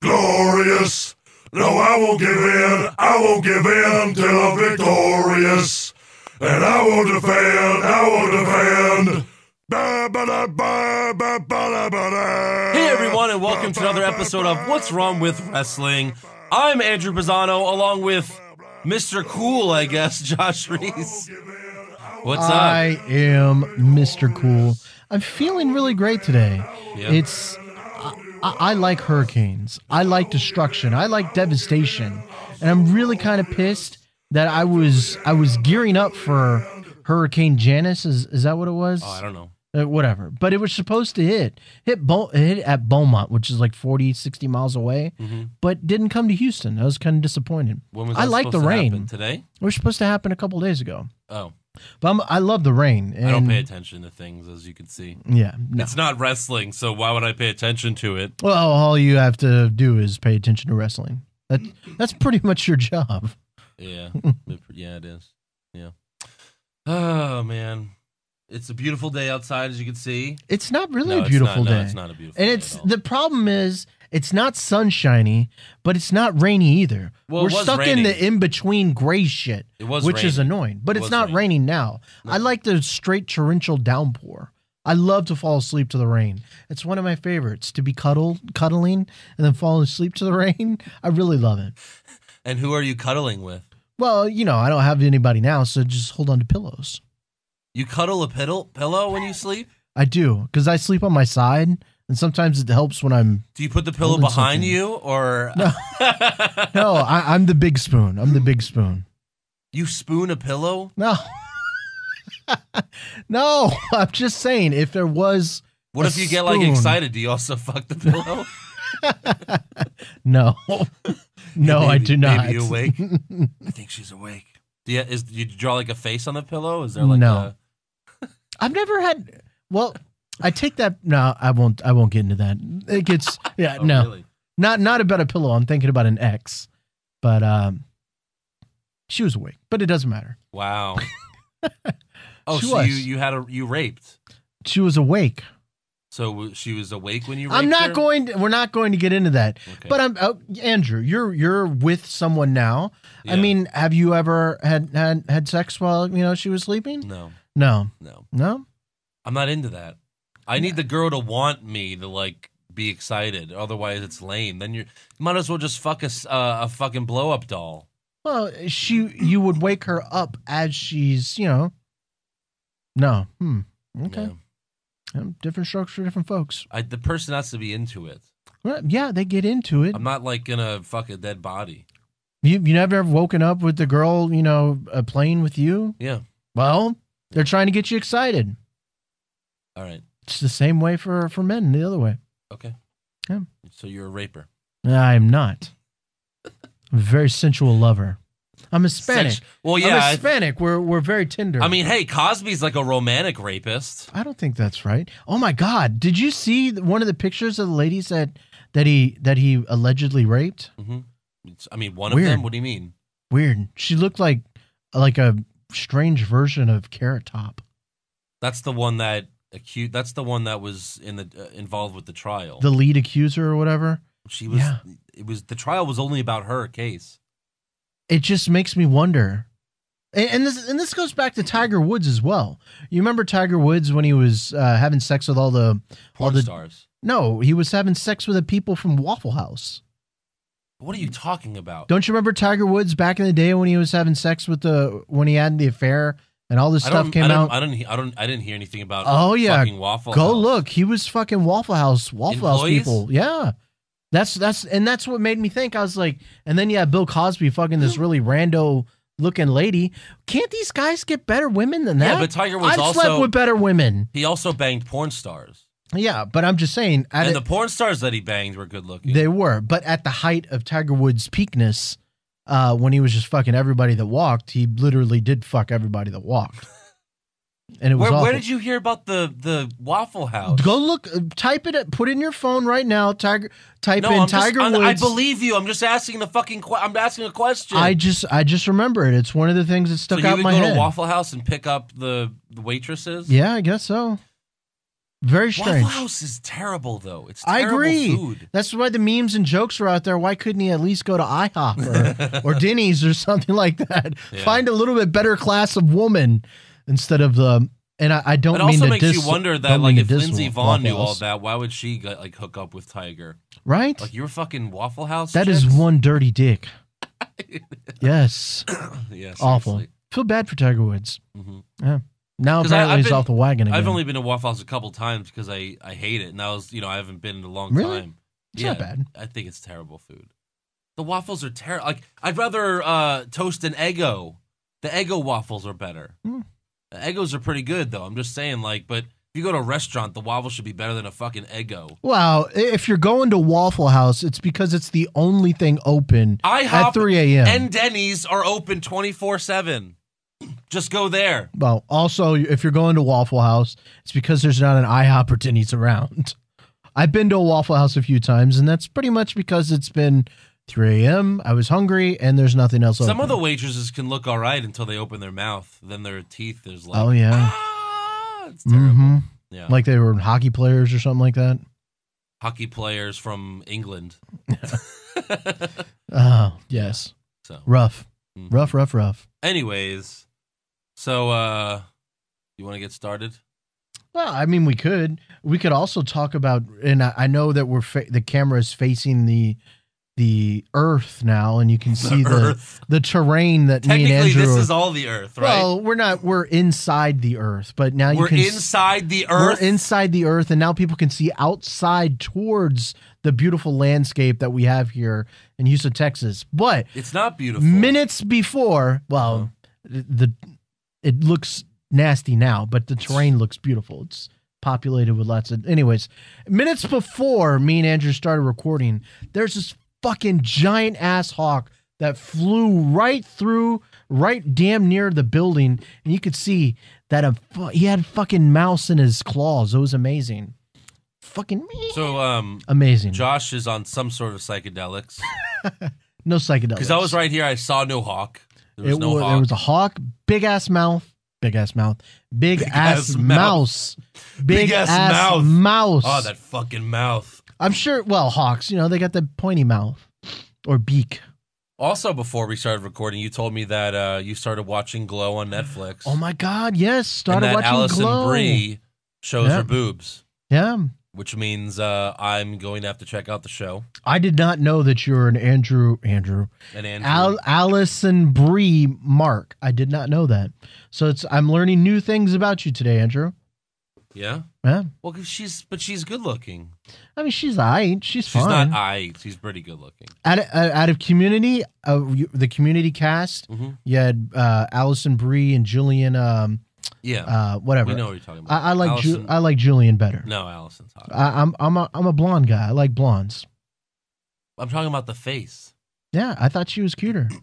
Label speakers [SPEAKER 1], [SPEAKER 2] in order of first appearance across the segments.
[SPEAKER 1] Glorious! No, I won't give in. I won't give in till I'm victorious. And I will defend. I will defend.
[SPEAKER 2] Hey everyone, and welcome to another episode of What's Wrong with Wrestling. I'm Andrew Pisano, along with Mr. Cool, I guess, Josh Reese. What's up?
[SPEAKER 3] I am Mr. Cool. I'm feeling really great today.
[SPEAKER 2] Yeah.
[SPEAKER 3] It's I, I like hurricanes. I like destruction. I like devastation. And I'm really kind of pissed that I was I was gearing up for Hurricane Janice. Is is that what it was?
[SPEAKER 2] Oh, I don't know.
[SPEAKER 3] Uh, whatever. But it was supposed to hit hit Bo- hit at Beaumont, which is like 40, 60 miles away,
[SPEAKER 2] Mhm.
[SPEAKER 3] but didn't come to Houston. I was kind of disappointed.
[SPEAKER 2] When was
[SPEAKER 3] I like the
[SPEAKER 2] supposed to
[SPEAKER 3] rain.
[SPEAKER 2] happen? Today?
[SPEAKER 3] It was supposed to happen a couple days ago.
[SPEAKER 2] Oh,
[SPEAKER 3] But I'm, I love the rain.
[SPEAKER 2] I don't pay attention to things, as you can see.
[SPEAKER 3] Yeah, no.
[SPEAKER 2] It's not wrestling, so why would I pay attention to it?
[SPEAKER 3] Well, all you have to do is pay attention to wrestling. That that's pretty much your job.
[SPEAKER 2] Yeah, It- yeah, it is. Yeah. Oh man, it's a beautiful day outside, as you can see.
[SPEAKER 3] It's not really
[SPEAKER 2] No,
[SPEAKER 3] a beautiful
[SPEAKER 2] not,
[SPEAKER 3] day.
[SPEAKER 2] No, it's not a beautiful.
[SPEAKER 3] and
[SPEAKER 2] day
[SPEAKER 3] it's the problem is it's not sunshiny, but it's not rainy either.
[SPEAKER 2] Well,
[SPEAKER 3] We're stuck in the in between gray shit,
[SPEAKER 2] It was
[SPEAKER 3] which is annoying. But
[SPEAKER 2] It
[SPEAKER 3] it's not
[SPEAKER 2] raining.
[SPEAKER 3] raining now. I like the straight torrential downpour. I love to fall asleep to the rain. It's one of my favorites to be cuddled, cuddling, and then falling asleep to the rain. I really love it.
[SPEAKER 2] And who are you cuddling with?
[SPEAKER 3] Well, you know, I don't have anybody now, so just hold on to pillows.
[SPEAKER 2] You cuddle a pillow pillow when you sleep?
[SPEAKER 3] I do because I sleep on my side, and sometimes it helps when I'm.
[SPEAKER 2] Do you put the pillow behind
[SPEAKER 3] something.
[SPEAKER 2] you, or
[SPEAKER 3] No. No, I, I'm the big spoon. I'm the big spoon.
[SPEAKER 2] you spoon a pillow?
[SPEAKER 3] No, no. I'm just saying, if there was
[SPEAKER 2] What if you get like excited? Do you also fuck the pillow?
[SPEAKER 3] no, no, I do not.
[SPEAKER 2] Maybe you awake. I think she's awake. Do you, is, do you draw like a face on the pillow? Is there like
[SPEAKER 3] No.
[SPEAKER 2] a
[SPEAKER 3] I've never had. Well, I take that. No, I won't. I won't get into that. It gets. Yeah,
[SPEAKER 2] oh,
[SPEAKER 3] no,
[SPEAKER 2] really?
[SPEAKER 3] not not about a pillow. I'm thinking about an ex, but um, she was awake. But it doesn't matter.
[SPEAKER 2] Wow. oh,
[SPEAKER 3] She
[SPEAKER 2] so
[SPEAKER 3] was.
[SPEAKER 2] you you had a you raped.
[SPEAKER 3] She was awake.
[SPEAKER 2] So she was awake when you raped
[SPEAKER 3] I'm not
[SPEAKER 2] her?
[SPEAKER 3] going. To, we're not going to get into that.
[SPEAKER 2] Okay.
[SPEAKER 3] But I'm oh, Andrew. You're you're with someone now. I mean, have you ever had had had sex while you know she was sleeping?
[SPEAKER 2] no,
[SPEAKER 3] No,
[SPEAKER 2] no.
[SPEAKER 3] no.
[SPEAKER 2] I'm not into that. I need the girl to want me to like be excited. Otherwise, it's lame. Then you're, might as well just fuck a, s- uh, a fucking blow up doll.
[SPEAKER 3] Well, she you would wake her up as she's you know. No. Hmm. Okay.
[SPEAKER 2] Yeah.
[SPEAKER 3] Yeah, different strokes for different folks.
[SPEAKER 2] I, the person has to be into it.
[SPEAKER 3] Well, yeah, they get into it.
[SPEAKER 2] I'm not like gonna fuck a dead body.
[SPEAKER 3] You you never have woken up with the girl you know uh, playing with you.
[SPEAKER 2] Yeah.
[SPEAKER 3] Well, they're trying to get you excited.
[SPEAKER 2] All right.
[SPEAKER 3] It's the same way for for men. The other way.
[SPEAKER 2] Okay.
[SPEAKER 3] Yeah.
[SPEAKER 2] So you're a raper.
[SPEAKER 3] I'm not. I'm a very sensual lover. I'm Hispanic.
[SPEAKER 2] Well,
[SPEAKER 3] I'm
[SPEAKER 2] yeah. I,
[SPEAKER 3] Hispanic. We're we're very tender.
[SPEAKER 2] I mean, hey, Cosby's like a romantic rapist.
[SPEAKER 3] I don't think that's right. Oh my God! Did you see one of the pictures of the ladies that that he that he allegedly raped?
[SPEAKER 2] Mm-hmm. I mean, one of them. What do you mean?
[SPEAKER 3] Weird. She looked like like a strange version of Carrot Top.
[SPEAKER 2] That's the one that acute. That's the one that was in the uh, involved with the trial.
[SPEAKER 3] The lead accuser or whatever.
[SPEAKER 2] she was.
[SPEAKER 3] Yeah.
[SPEAKER 2] It was the trial was only about her case.
[SPEAKER 3] It just makes me wonder. And, and this and this goes back to Tiger Woods as well. You remember Tiger Woods when he was uh, having sex with all the all the
[SPEAKER 2] stars.
[SPEAKER 3] no, he was having sex with the people from Waffle House.
[SPEAKER 2] What are you talking about?
[SPEAKER 3] Don't you remember Tiger Woods back in the day when he was having sex with the when he had the affair and all this stuff came
[SPEAKER 2] I
[SPEAKER 3] out?
[SPEAKER 2] I don't. I don't. I didn't hear anything about.
[SPEAKER 3] Oh, yeah.
[SPEAKER 2] fucking Waffle.
[SPEAKER 3] Go
[SPEAKER 2] House.
[SPEAKER 3] look, he was fucking Waffle House, Waffle House people. Yeah. That's that's and that's what made me think. I was like, and then yeah, Bill Cosby fucking this hmm. really rando looking lady. Can't these guys get better women than that?
[SPEAKER 2] Yeah, but Tiger Woods
[SPEAKER 3] I've
[SPEAKER 2] also.
[SPEAKER 3] slept with better women.
[SPEAKER 2] he also banged porn stars,
[SPEAKER 3] Yeah, but I'm just saying, at
[SPEAKER 2] and
[SPEAKER 3] it-
[SPEAKER 2] the porn stars that he banged were good looking.
[SPEAKER 3] they were. But at the height of Tiger Woods' peakness, uh, when he was just fucking everybody that walked, he literally did fuck everybody that walked. and it was
[SPEAKER 2] Where, where did you hear about the the Waffle House?
[SPEAKER 3] Go look, uh, type it, put it in your phone right now. Tiger, type
[SPEAKER 2] no,
[SPEAKER 3] in
[SPEAKER 2] I'm
[SPEAKER 3] Tiger
[SPEAKER 2] I'm-
[SPEAKER 3] Woods.
[SPEAKER 2] I believe you. I'm just asking the fucking. Que- I'm asking a question.
[SPEAKER 3] I just, I just remember it. It's one of the things that stuck
[SPEAKER 2] you
[SPEAKER 3] out
[SPEAKER 2] would
[SPEAKER 3] in my
[SPEAKER 2] go
[SPEAKER 3] head.
[SPEAKER 2] to Waffle House and pick up the, the waitresses.
[SPEAKER 3] yeah, I guess so. Very strange. Waffle.
[SPEAKER 2] House is terrible though. It's
[SPEAKER 3] I
[SPEAKER 2] terrible
[SPEAKER 3] agree.
[SPEAKER 2] Food.
[SPEAKER 3] That's why the memes and jokes are out there. Why couldn't he at least go to IHOP or, or Denny's or something like that?
[SPEAKER 2] Yeah.
[SPEAKER 3] Find a little bit better class of woman instead of the. And I, I don't
[SPEAKER 2] It
[SPEAKER 3] mean
[SPEAKER 2] also
[SPEAKER 3] to
[SPEAKER 2] makes
[SPEAKER 3] diss,
[SPEAKER 2] you wonder that like if
[SPEAKER 3] diss
[SPEAKER 2] Vaughn knew all that, why would she like hook up with Tiger?
[SPEAKER 3] right?
[SPEAKER 2] Like you're fucking Waffle House.
[SPEAKER 3] That is
[SPEAKER 2] chicks?
[SPEAKER 3] one dirty dick. yes,
[SPEAKER 2] yeah,
[SPEAKER 3] awful. Feel bad for Tiger Woods.
[SPEAKER 2] Mhm.
[SPEAKER 3] Yeah. Now
[SPEAKER 2] I-
[SPEAKER 3] apparently
[SPEAKER 2] I've
[SPEAKER 3] he's
[SPEAKER 2] been-
[SPEAKER 3] off the wagon again.
[SPEAKER 2] I've only been to Waffle House a couple times because I I hate it, and that was you know I haven't been in a long
[SPEAKER 3] Really?
[SPEAKER 2] time.
[SPEAKER 3] It's
[SPEAKER 2] yeah,
[SPEAKER 3] not bad.
[SPEAKER 2] I think it's terrible food. The waffles are terrible. Like I'd rather uh, toast an Eggo. The Eggo waffles are better.
[SPEAKER 3] Hmm.
[SPEAKER 2] The Eggos are pretty good though. I'm just saying, like, but if you go to a restaurant, the waffle should be better than a fucking Eggo.
[SPEAKER 3] Wow, if you're going to Waffle House, it's because it's the only thing open at
[SPEAKER 2] IHOP
[SPEAKER 3] 3 a.m.
[SPEAKER 2] and Denny's are open 24 seven. Just go there.
[SPEAKER 3] Well, also, if you're going to Waffle House, it's because there's not an IHOP or Denny's around. I've been to a Waffle House a few times, and that's pretty much because it's been 3 a.m. I was hungry, and there's nothing else.
[SPEAKER 2] Some
[SPEAKER 3] open.
[SPEAKER 2] of the waitresses can look all right until they open their mouth. Then their teeth is like,
[SPEAKER 3] Oh, yeah.
[SPEAKER 2] "Ah!" it's terrible.
[SPEAKER 3] hmm
[SPEAKER 2] Yeah,
[SPEAKER 3] like they were hockey players or something like that.
[SPEAKER 2] hockey players from England.
[SPEAKER 3] Oh, yes,
[SPEAKER 2] so,
[SPEAKER 3] rough,
[SPEAKER 2] mhm.
[SPEAKER 3] rough, rough, rough.
[SPEAKER 2] anyways, so uh, you want to get started?
[SPEAKER 3] Well, I mean, we could. We could also talk about, and I, I know that we're fa- the camera is facing the the Earth now, and you can see the
[SPEAKER 2] Earth.
[SPEAKER 3] the terrain that me and
[SPEAKER 2] Technically,
[SPEAKER 3] Andrew.
[SPEAKER 2] this
[SPEAKER 3] are-
[SPEAKER 2] is all the Earth, right?
[SPEAKER 3] Well, we're not. We're inside the Earth, but now you
[SPEAKER 2] We're
[SPEAKER 3] can.
[SPEAKER 2] inside the Earth.
[SPEAKER 3] We're inside the Earth, and now people can see outside towards the beautiful landscape that we have here in Houston, Texas. But
[SPEAKER 2] it's not beautiful.
[SPEAKER 3] minutes before, well,
[SPEAKER 2] Uh-huh.
[SPEAKER 3] the it looks nasty now, but the terrain looks beautiful. It's populated with lots of. Anyways, minutes before me and Andrew started recording, there's this fucking giant ass hawk that flew right through, right damn near the building, and you could see that a he had fucking mouse in his claws. It was amazing. Fucking me.
[SPEAKER 2] So, um,
[SPEAKER 3] amazing.
[SPEAKER 2] Josh is on some sort of psychedelics
[SPEAKER 3] no psychedelics.
[SPEAKER 2] because I was right here. I saw no hawk. There was
[SPEAKER 3] It
[SPEAKER 2] no
[SPEAKER 3] wa-
[SPEAKER 2] hawk.
[SPEAKER 3] There was a hawk, big ass mouth, big ass mouth, big,
[SPEAKER 2] Big
[SPEAKER 3] ass,
[SPEAKER 2] ass
[SPEAKER 3] mouse, big,
[SPEAKER 2] Big ass
[SPEAKER 3] ass,
[SPEAKER 2] mouth.
[SPEAKER 3] mouse.
[SPEAKER 2] oh, that fucking mouth.
[SPEAKER 3] I'm sure. Well, hawks, you know, they got the pointy mouth or beak.
[SPEAKER 2] Also, before we started recording, you told me that uh, you started watching Glow on Netflix.
[SPEAKER 3] Oh my god, yes!
[SPEAKER 2] and
[SPEAKER 3] Started
[SPEAKER 2] that
[SPEAKER 3] watching
[SPEAKER 2] Allison
[SPEAKER 3] Glow.
[SPEAKER 2] Brie shows
[SPEAKER 3] Yeah.
[SPEAKER 2] her boobs,
[SPEAKER 3] Yeah,
[SPEAKER 2] which means uh, I'm going to have to check out the show.
[SPEAKER 3] I did not know that you're an Andrew Andrew
[SPEAKER 2] And Andrew,
[SPEAKER 3] Al, Alison Brie Mark. I did not know that. So it's I'm learning new things about you today, Andrew.
[SPEAKER 2] yeah,
[SPEAKER 3] Yeah,
[SPEAKER 2] well, 'cause she's but she's good looking.
[SPEAKER 3] I mean she's alright. She's,
[SPEAKER 2] She's
[SPEAKER 3] fine.
[SPEAKER 2] not I. She's pretty good looking.
[SPEAKER 3] out of, uh, out of Community, uh, the Community cast,
[SPEAKER 2] Mhm.
[SPEAKER 3] you had uh, Alison Brie and Julian. Um,
[SPEAKER 2] Yeah,
[SPEAKER 3] uh, whatever.
[SPEAKER 2] we know what you're talking about.
[SPEAKER 3] I, I like Ju-
[SPEAKER 2] Allison-
[SPEAKER 3] I like Julian better.
[SPEAKER 2] no, Allison's hot.
[SPEAKER 3] I, I'm I'm a I'm a blonde guy. I like blondes.
[SPEAKER 2] I'm talking about the face.
[SPEAKER 3] Yeah, I thought she was cuter.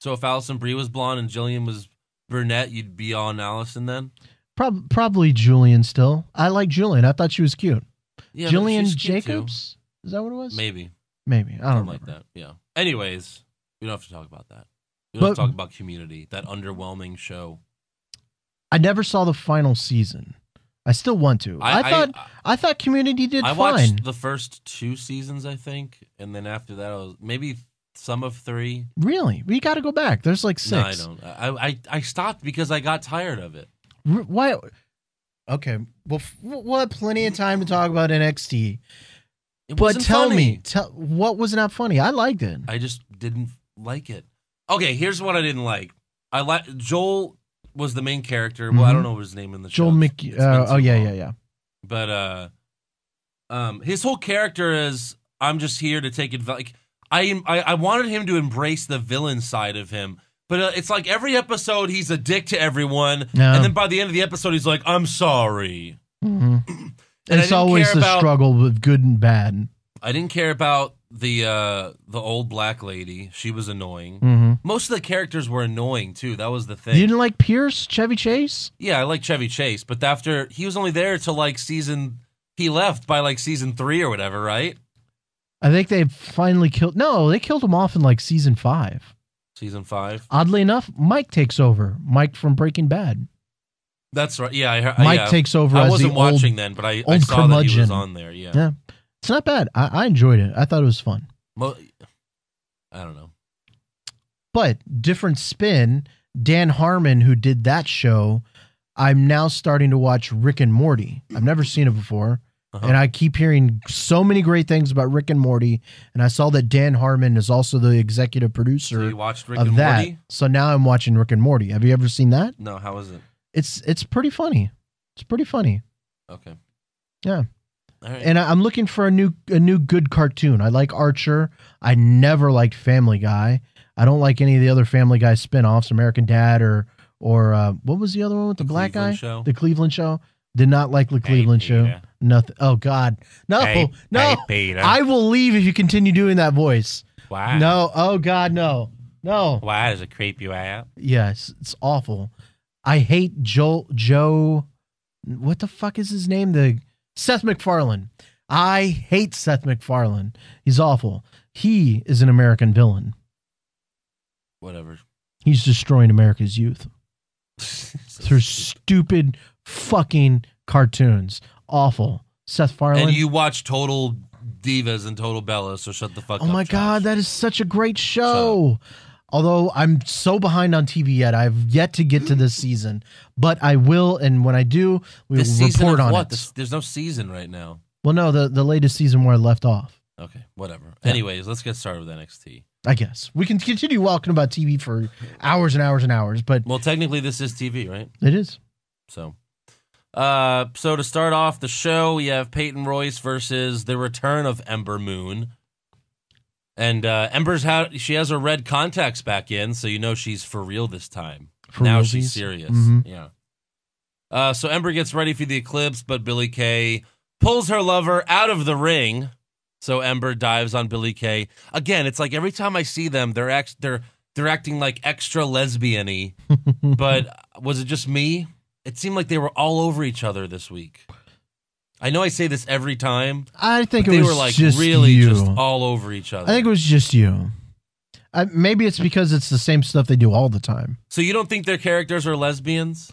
[SPEAKER 2] So if Alison Brie was blonde and Jillian was brunette, you'd be on Allison then.
[SPEAKER 3] Prob- probably Julian still. I like Julian. I thought she was cute.
[SPEAKER 2] Yeah, but
[SPEAKER 3] Julian
[SPEAKER 2] she's cute, too.
[SPEAKER 3] Jacobs. Is that what it was?
[SPEAKER 2] Maybe
[SPEAKER 3] Maybe. I don't
[SPEAKER 2] something like that. Yeah. Anyways, we don't have to talk about that. We don't have
[SPEAKER 3] But-
[SPEAKER 2] to talk about Community, that underwhelming show.
[SPEAKER 3] I never saw the final season. I still want to. I,
[SPEAKER 2] I
[SPEAKER 3] thought I, thought Community did
[SPEAKER 2] I
[SPEAKER 3] fine.
[SPEAKER 2] watched the first two seasons, I think, and then after that, I was maybe some of three.
[SPEAKER 3] really, we got to go back. There's like six.
[SPEAKER 2] No, I don't. I, I I stopped because I got tired of it.
[SPEAKER 3] R- Why? Okay, well, f- we'll have plenty of time to talk about NXT.
[SPEAKER 2] It
[SPEAKER 3] But tell
[SPEAKER 2] funny.
[SPEAKER 3] me, tell what was not funny? I liked it.
[SPEAKER 2] I just didn't like it. Okay, here's what I didn't like. I like Joel was the main character. Well, I don't
[SPEAKER 3] Mhm.
[SPEAKER 2] know what his name in the
[SPEAKER 3] Joel
[SPEAKER 2] show. It's
[SPEAKER 3] Uh, oh yeah,
[SPEAKER 2] long.
[SPEAKER 3] yeah, yeah.
[SPEAKER 2] But uh, um, his whole character is I'm just here to take advantage. Like, I, I I wanted him to embrace the villain side of him, but uh, it's like every episode he's a dick to everyone,
[SPEAKER 3] Yeah.
[SPEAKER 2] and then by the end of the episode he's like I'm sorry.
[SPEAKER 3] hmm
[SPEAKER 2] And
[SPEAKER 3] It's always the
[SPEAKER 2] about-
[SPEAKER 3] struggle with good and bad.
[SPEAKER 2] I didn't care about the uh the old black lady. She was annoying.
[SPEAKER 3] Mm-hmm.
[SPEAKER 2] Most of the characters were annoying too. That was the thing.
[SPEAKER 3] You didn't like Pierce, Chevy Chase?
[SPEAKER 2] yeah, I like Chevy Chase, but after he was only there till like season. He left by like season three or whatever, right?
[SPEAKER 3] I think they finally killed. No, they killed him off in like season five.
[SPEAKER 2] Season five.
[SPEAKER 3] Oddly enough, Mike takes over. Mike from Breaking Bad.
[SPEAKER 2] That's right. Yeah, I heard.
[SPEAKER 3] Mike
[SPEAKER 2] yeah.
[SPEAKER 3] takes over
[SPEAKER 2] I
[SPEAKER 3] as
[SPEAKER 2] wasn't
[SPEAKER 3] the old.
[SPEAKER 2] watching then, but I, I
[SPEAKER 3] old
[SPEAKER 2] saw that he was
[SPEAKER 3] curmudgeon.
[SPEAKER 2] on there. Yeah.
[SPEAKER 3] Yeah. It's not bad. I, I enjoyed it. I thought it was fun.
[SPEAKER 2] Mo- I don't know.
[SPEAKER 3] But different spin. Dan Harmon, who did that show, I'm now starting to watch Rick and Morty. I've never seen it before.
[SPEAKER 2] Uh-huh.
[SPEAKER 3] And I keep hearing so many great things about Rick and Morty. And I saw that Dan Harmon is also the executive
[SPEAKER 2] So
[SPEAKER 3] producer
[SPEAKER 2] Rick
[SPEAKER 3] of
[SPEAKER 2] and
[SPEAKER 3] that.
[SPEAKER 2] Morty?
[SPEAKER 3] So now I'm watching Rick and Morty. Have you ever seen that?
[SPEAKER 2] No, how is it?
[SPEAKER 3] It's it's pretty funny. It's pretty funny.
[SPEAKER 2] Okay.
[SPEAKER 3] Yeah.
[SPEAKER 2] Right.
[SPEAKER 3] And I, I'm looking for a new a new good cartoon. I like Archer. I never liked Family Guy. I don't like any of the other Family Guy spin-offs, American Dad or or uh, what was the other one with the,
[SPEAKER 2] The
[SPEAKER 3] black
[SPEAKER 2] Cleveland
[SPEAKER 3] guy?
[SPEAKER 2] Show?
[SPEAKER 3] The Cleveland Show. Did not like the
[SPEAKER 4] Hey,
[SPEAKER 3] Cleveland Show. Nothing. Oh God, no,
[SPEAKER 4] Hey,
[SPEAKER 3] no.
[SPEAKER 4] hey.
[SPEAKER 3] I will leave if you continue doing that voice.
[SPEAKER 4] Why?
[SPEAKER 3] No. Oh God, no, no.
[SPEAKER 4] Why does it creep you out?
[SPEAKER 3] Yes, it's awful. I hate Joe. Joe. What the fuck is his name? The Seth MacFarlane. I hate Seth MacFarlane. He's awful. He is an American villain.
[SPEAKER 2] Whatever.
[SPEAKER 3] He's destroying America's youth through stupid fucking cartoons. Awful. Seth Farland.
[SPEAKER 2] and you watch Total Divas and Total Bella, so shut the fuck
[SPEAKER 3] oh
[SPEAKER 2] up.
[SPEAKER 3] Oh my
[SPEAKER 2] Josh.
[SPEAKER 3] god, that is such a great show. Although I'm so behind on TV yet, I've yet to get to this season, but I will, and when I do, we
[SPEAKER 2] This
[SPEAKER 3] will
[SPEAKER 2] season
[SPEAKER 3] report
[SPEAKER 2] of
[SPEAKER 3] on
[SPEAKER 2] what?
[SPEAKER 3] it.
[SPEAKER 2] This- there's no season right now.
[SPEAKER 3] Well, no, the the latest season where I left off.
[SPEAKER 2] Okay, whatever.
[SPEAKER 3] Yeah.
[SPEAKER 2] Anyways, let's get started with NXT.
[SPEAKER 3] I guess we can continue walking about TV for hours and hours and hours, but
[SPEAKER 2] Well, technically, this is TV, right?
[SPEAKER 3] it is.
[SPEAKER 2] So, uh, so to start off the show, we have Peyton Royce versus the return of Ember Moon. And uh, Ember's how she has her red contacts back in, so you know she's for real this time.
[SPEAKER 3] For
[SPEAKER 2] now
[SPEAKER 3] realsies.
[SPEAKER 2] she's serious.
[SPEAKER 3] Mhm.
[SPEAKER 2] Yeah. Uh, so Ember gets ready for the eclipse, but Billy Kay pulls her lover out of the ring. So Ember dives on Billy Kay. Again, it's like every time I see them, they're act- they're they're acting like extra lesbian-y. but was it just me? It seemed like they were all over each other this week. I know I say this every time.
[SPEAKER 3] I think it
[SPEAKER 2] they
[SPEAKER 3] was
[SPEAKER 2] were like
[SPEAKER 3] just
[SPEAKER 2] really
[SPEAKER 3] you.
[SPEAKER 2] just all over each other.
[SPEAKER 3] I think it was just you. I, maybe it's because it's the same stuff they do all the time.
[SPEAKER 2] so you don't think their characters are lesbians?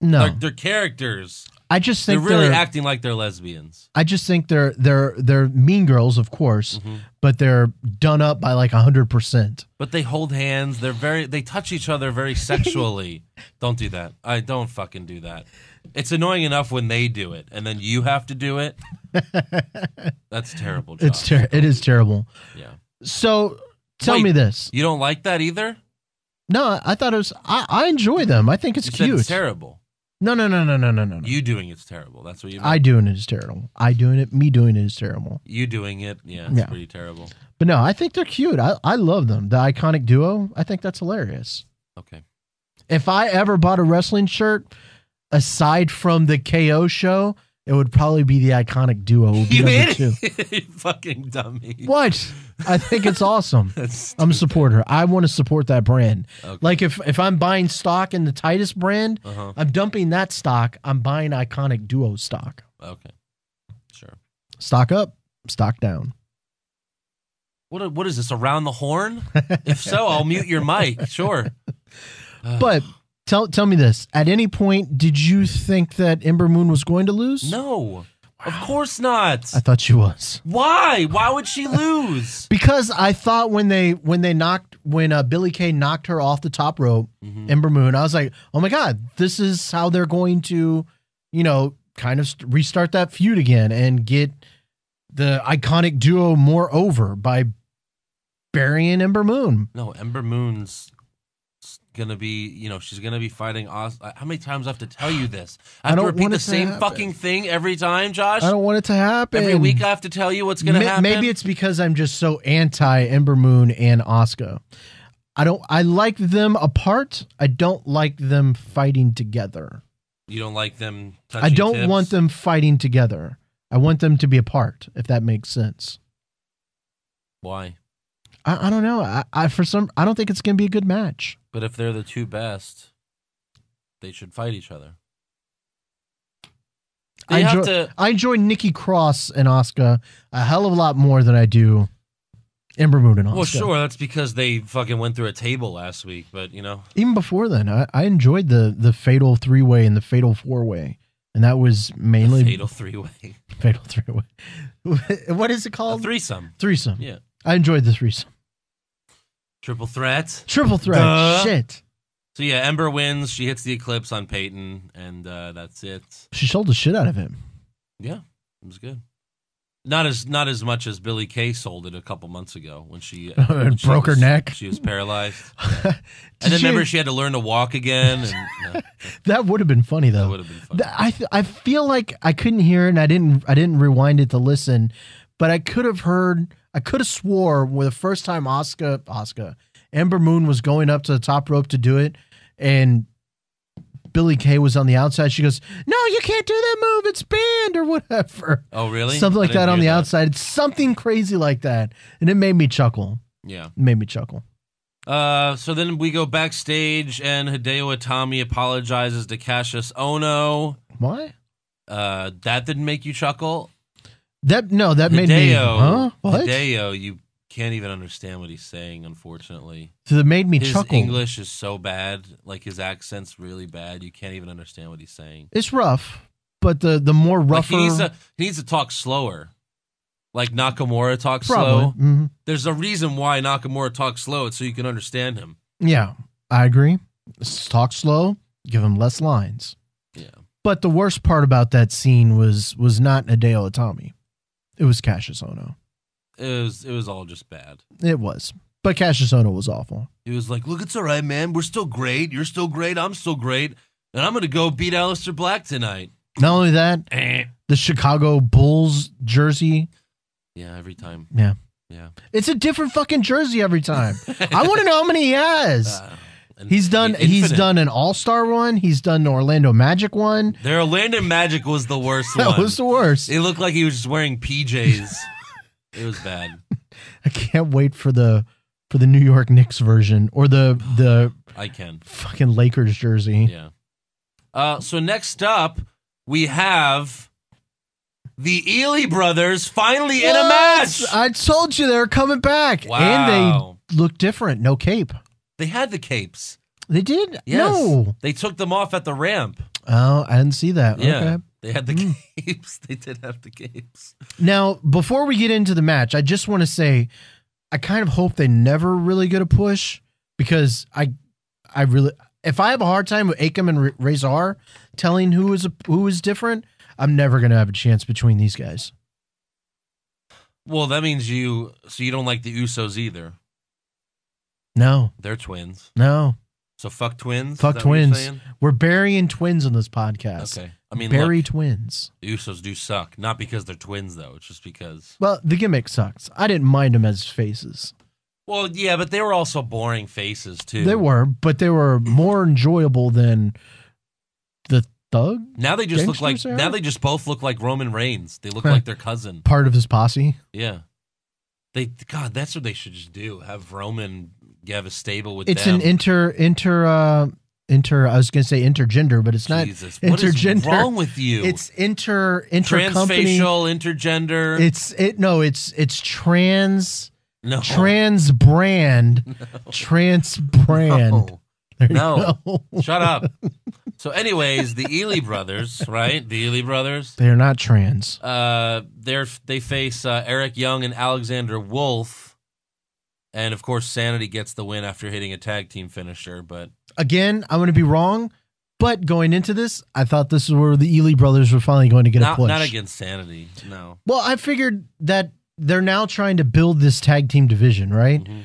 [SPEAKER 3] No,
[SPEAKER 2] They're, they're characters.
[SPEAKER 3] I just think They're
[SPEAKER 2] really
[SPEAKER 3] they're.
[SPEAKER 2] acting like they're lesbians.
[SPEAKER 3] I just think they're they're they're mean girls, of course,
[SPEAKER 2] Mhm.
[SPEAKER 3] but they're done up by like hundred percent.
[SPEAKER 2] But they hold hands. They're very. They touch each other very sexually. don't do that. I don't fucking do that. It's annoying enough when they do it, and then you have to do it. That's terrible. Josh.
[SPEAKER 3] It's ter- it is terrible.
[SPEAKER 2] Yeah.
[SPEAKER 3] So tell
[SPEAKER 2] Wait.
[SPEAKER 3] me this.
[SPEAKER 2] You don't like that either.
[SPEAKER 3] No, I thought it was. I, I enjoy them. I think it's
[SPEAKER 2] You
[SPEAKER 3] cute.
[SPEAKER 2] it's terrible.
[SPEAKER 3] no, no, no, no, no, no, no.
[SPEAKER 2] You doing it's terrible. That's what you. Meant.
[SPEAKER 3] I doing it is terrible. I doing it. Me doing it is terrible.
[SPEAKER 2] You doing it. Yeah, it's
[SPEAKER 3] Yeah.
[SPEAKER 2] pretty terrible.
[SPEAKER 3] But no, I think they're cute. I, I love them. The iconic duo. I think that's hilarious.
[SPEAKER 2] Okay.
[SPEAKER 3] If I ever bought a wrestling shirt, aside from the KO show, it would probably be the iconic duo. Would be
[SPEAKER 2] You idiot. you fucking dummy.
[SPEAKER 3] What? I think it's awesome. I'm a supporter. I want to support that brand.
[SPEAKER 2] Okay.
[SPEAKER 3] Like if if I'm buying stock in the Titus brand,
[SPEAKER 2] Uh-huh.
[SPEAKER 3] I'm dumping that stock. I'm buying iconic duo stock.
[SPEAKER 2] Okay. Sure.
[SPEAKER 3] Stock up, stock down.
[SPEAKER 2] What what is this around the horn? if so, I'll mute your mic. Sure.
[SPEAKER 3] But tell tell me this: At any point, did you think that Ember Moon was going to lose?
[SPEAKER 2] No. Of course not.
[SPEAKER 3] I thought she was.
[SPEAKER 2] Why? Why would she lose?
[SPEAKER 3] Because I thought when they when they knocked when uh, Billy Kay knocked her off the top rope,
[SPEAKER 2] Mhm.
[SPEAKER 3] Ember Moon, I was like, oh my god, this is how they're going to, you know, kind of restart that feud again and get the iconic duo more over by burying Ember Moon.
[SPEAKER 2] No, Ember Moon's gonna be, you know, she's gonna be fighting Os. Uh, how many times I have to tell you this? I have
[SPEAKER 3] I
[SPEAKER 2] to
[SPEAKER 3] don't
[SPEAKER 2] repeat
[SPEAKER 3] want
[SPEAKER 2] the same
[SPEAKER 3] happen.
[SPEAKER 2] fucking thing every time, Josh.
[SPEAKER 3] I don't want it to happen.
[SPEAKER 2] Every week I have to tell you what's gonna
[SPEAKER 3] Ma-
[SPEAKER 2] happen.
[SPEAKER 3] Maybe it's because I'm just so anti Ember Moon and Asuka. I don't. I like them apart. I don't like them fighting together.
[SPEAKER 2] you don't like them.
[SPEAKER 3] I don't
[SPEAKER 2] tips?
[SPEAKER 3] want them fighting together. I want them to be apart. If that makes sense.
[SPEAKER 2] Why?
[SPEAKER 3] I, I don't know. I, I for some I don't think it's gonna be a good match.
[SPEAKER 2] But if they're the two best, they should fight each other. They
[SPEAKER 3] I
[SPEAKER 2] have
[SPEAKER 3] enjoy,
[SPEAKER 2] to.
[SPEAKER 3] I enjoy Nikki Cross and Asuka a hell of a lot more than I do Ember Moon and Asuka.
[SPEAKER 2] Well, sure, that's because they fucking went through a table last week. But you know,
[SPEAKER 3] Even before then, I, I enjoyed the the fatal three way and the fatal four way, and that was mainly
[SPEAKER 2] fatal three way,
[SPEAKER 3] fatal three way. what is it called?
[SPEAKER 2] a
[SPEAKER 3] called?
[SPEAKER 2] threesome.
[SPEAKER 3] threesome.
[SPEAKER 2] Yeah,
[SPEAKER 3] I enjoyed the threesome.
[SPEAKER 2] Triple threat.
[SPEAKER 3] Triple threat.
[SPEAKER 2] Duh.
[SPEAKER 3] Shit.
[SPEAKER 2] So yeah, Ember wins. She hits the eclipse on Peyton, and uh, that's it.
[SPEAKER 3] She sold the shit out of him.
[SPEAKER 2] Yeah, it was good. Not as not as much as Billy Kay sold it a couple months ago when she, uh, when she
[SPEAKER 3] Broke her
[SPEAKER 2] was-
[SPEAKER 3] neck.
[SPEAKER 2] She was paralyzed,
[SPEAKER 3] Did
[SPEAKER 2] and then
[SPEAKER 3] you-
[SPEAKER 2] remember she had to learn to walk again, and no,
[SPEAKER 3] that would have been funny
[SPEAKER 2] that
[SPEAKER 3] though.
[SPEAKER 2] would have been fun.
[SPEAKER 3] Th- I th- I feel like I couldn't hear it and I didn't I didn't rewind it to listen, but I could have heard I could have swore when the first time Oscar Oscar Ember Moon was going up to the top rope to do it and Billy Kay was on the outside. She goes, "No, you can't do that move. It's banned or whatever."
[SPEAKER 2] Oh, really?
[SPEAKER 3] Something like that on the outside. It's something crazy like that, and it made me chuckle.
[SPEAKER 2] Yeah.
[SPEAKER 3] It made me chuckle.
[SPEAKER 2] Uh, so then we go backstage, and Hideo Itami apologizes to Kassius Ohno.
[SPEAKER 3] Why?
[SPEAKER 2] Uh, that didn't make you chuckle.
[SPEAKER 3] That no, that made me.
[SPEAKER 2] Hideo,
[SPEAKER 3] Huh? What?
[SPEAKER 2] Hideo, you can't even understand what he's saying. Unfortunately,
[SPEAKER 3] So that made me
[SPEAKER 2] his
[SPEAKER 3] chuckle.
[SPEAKER 2] English is so bad. Like his accent's really bad. You can't even understand what he's saying.
[SPEAKER 3] It's rough, but the the more
[SPEAKER 2] Like
[SPEAKER 3] rougher.
[SPEAKER 2] he needs to he needs to talk slower. Like Nakamura talks
[SPEAKER 3] Probably.
[SPEAKER 2] slow.
[SPEAKER 3] Mhm.
[SPEAKER 2] There's a reason why Nakamura talks slow. It's so you can understand him.
[SPEAKER 3] Yeah, I agree. Talk slow, give him less lines.
[SPEAKER 2] Yeah.
[SPEAKER 3] But the worst part about that scene was was not Hideo Itami. It was Kassius Ohno.
[SPEAKER 2] It was it was all just bad.
[SPEAKER 3] It was. But Kassius Ohno was awful.
[SPEAKER 2] He was like, "Look, it's all right, man. We're still great. You're still great. I'm still great, and I'm gonna go beat Aleister Black tonight."
[SPEAKER 3] Not only that,
[SPEAKER 2] Eh.
[SPEAKER 3] the Chicago Bulls jersey.
[SPEAKER 2] Yeah, every time.
[SPEAKER 3] Yeah.
[SPEAKER 2] Yeah.
[SPEAKER 3] It's a different fucking jersey every time. I want to know how many he has.
[SPEAKER 2] Uh,
[SPEAKER 3] He's done he's done an All-Star one, he's done the Orlando Magic one.
[SPEAKER 2] Their Orlando Magic was the worst
[SPEAKER 3] That
[SPEAKER 2] one.
[SPEAKER 3] was the worst.
[SPEAKER 2] It looked like he was just wearing PJs. it was bad.
[SPEAKER 3] I can't wait for the for the New York Knicks version or the the
[SPEAKER 2] I can.
[SPEAKER 3] fucking Lakers jersey.
[SPEAKER 2] Yeah. Uh, so next up, we have the Ealy brothers finally in a match.
[SPEAKER 3] I told you they're coming back,
[SPEAKER 2] Wow.
[SPEAKER 3] and they look different. No cape.
[SPEAKER 2] They had the capes.
[SPEAKER 3] They did.
[SPEAKER 2] Yes.
[SPEAKER 3] No.
[SPEAKER 2] They took them off at the ramp.
[SPEAKER 3] Oh, I didn't see that.
[SPEAKER 2] Yeah.
[SPEAKER 3] Okay.
[SPEAKER 2] They had the
[SPEAKER 3] Mm.
[SPEAKER 2] capes. They did have the capes.
[SPEAKER 3] Now, before we get into the match, I just want to say, I kind of hope they never really get a push because I, I really, if I have a hard time with Akam and Ra- Rezar telling who is a, who is different, I'm never gonna have a chance between these guys.
[SPEAKER 2] Well, that means you. So you don't like the Usos either.
[SPEAKER 3] No,
[SPEAKER 2] They're twins.
[SPEAKER 3] no,
[SPEAKER 2] So fuck twins.
[SPEAKER 3] Fuck
[SPEAKER 2] that what you're
[SPEAKER 3] twins. We're burying twins on this podcast.
[SPEAKER 2] Okay. I mean,
[SPEAKER 3] bury
[SPEAKER 2] look,
[SPEAKER 3] twins.
[SPEAKER 2] the Usos do suck. Not because they're twins, though. It's just because.
[SPEAKER 3] Well, the gimmick sucks. I didn't mind them as faces.
[SPEAKER 2] Well, yeah, but they were also boring faces too.
[SPEAKER 3] They were, but they were more enjoyable than the thug
[SPEAKER 2] Now they just look like.
[SPEAKER 3] Era?
[SPEAKER 2] Now they just both look like Roman Reigns. They look like their cousin.
[SPEAKER 3] part of his posse.
[SPEAKER 2] Yeah. They God, that's what they should just do. Have Roman have a stable with
[SPEAKER 3] It's
[SPEAKER 2] them.
[SPEAKER 3] an inter inter uh inter. I was gonna say intergender, but it's not.
[SPEAKER 2] Jesus, what is
[SPEAKER 3] intergender.
[SPEAKER 2] wrong with you?
[SPEAKER 3] It's inter inter
[SPEAKER 2] transfacial, intergender.
[SPEAKER 3] It's it no. It's it's trans
[SPEAKER 2] no,
[SPEAKER 3] trans brand trans brand.
[SPEAKER 2] No. No. Shut up. So, anyways, the Ealy brothers, right? The Ealy brothers.
[SPEAKER 3] They're not trans.
[SPEAKER 2] Uh, they're they face uh, Eric Young and Alexander Wolf, and of course, Sanity gets the win after hitting a tag team finisher. But
[SPEAKER 3] Again, I'm gonna be wrong, but going into this, I thought this is where the Ealy brothers were finally going to get a push.
[SPEAKER 2] not against Sanity. No.
[SPEAKER 3] Well, I figured that they're now trying to build this tag team division, right?
[SPEAKER 2] Mhm.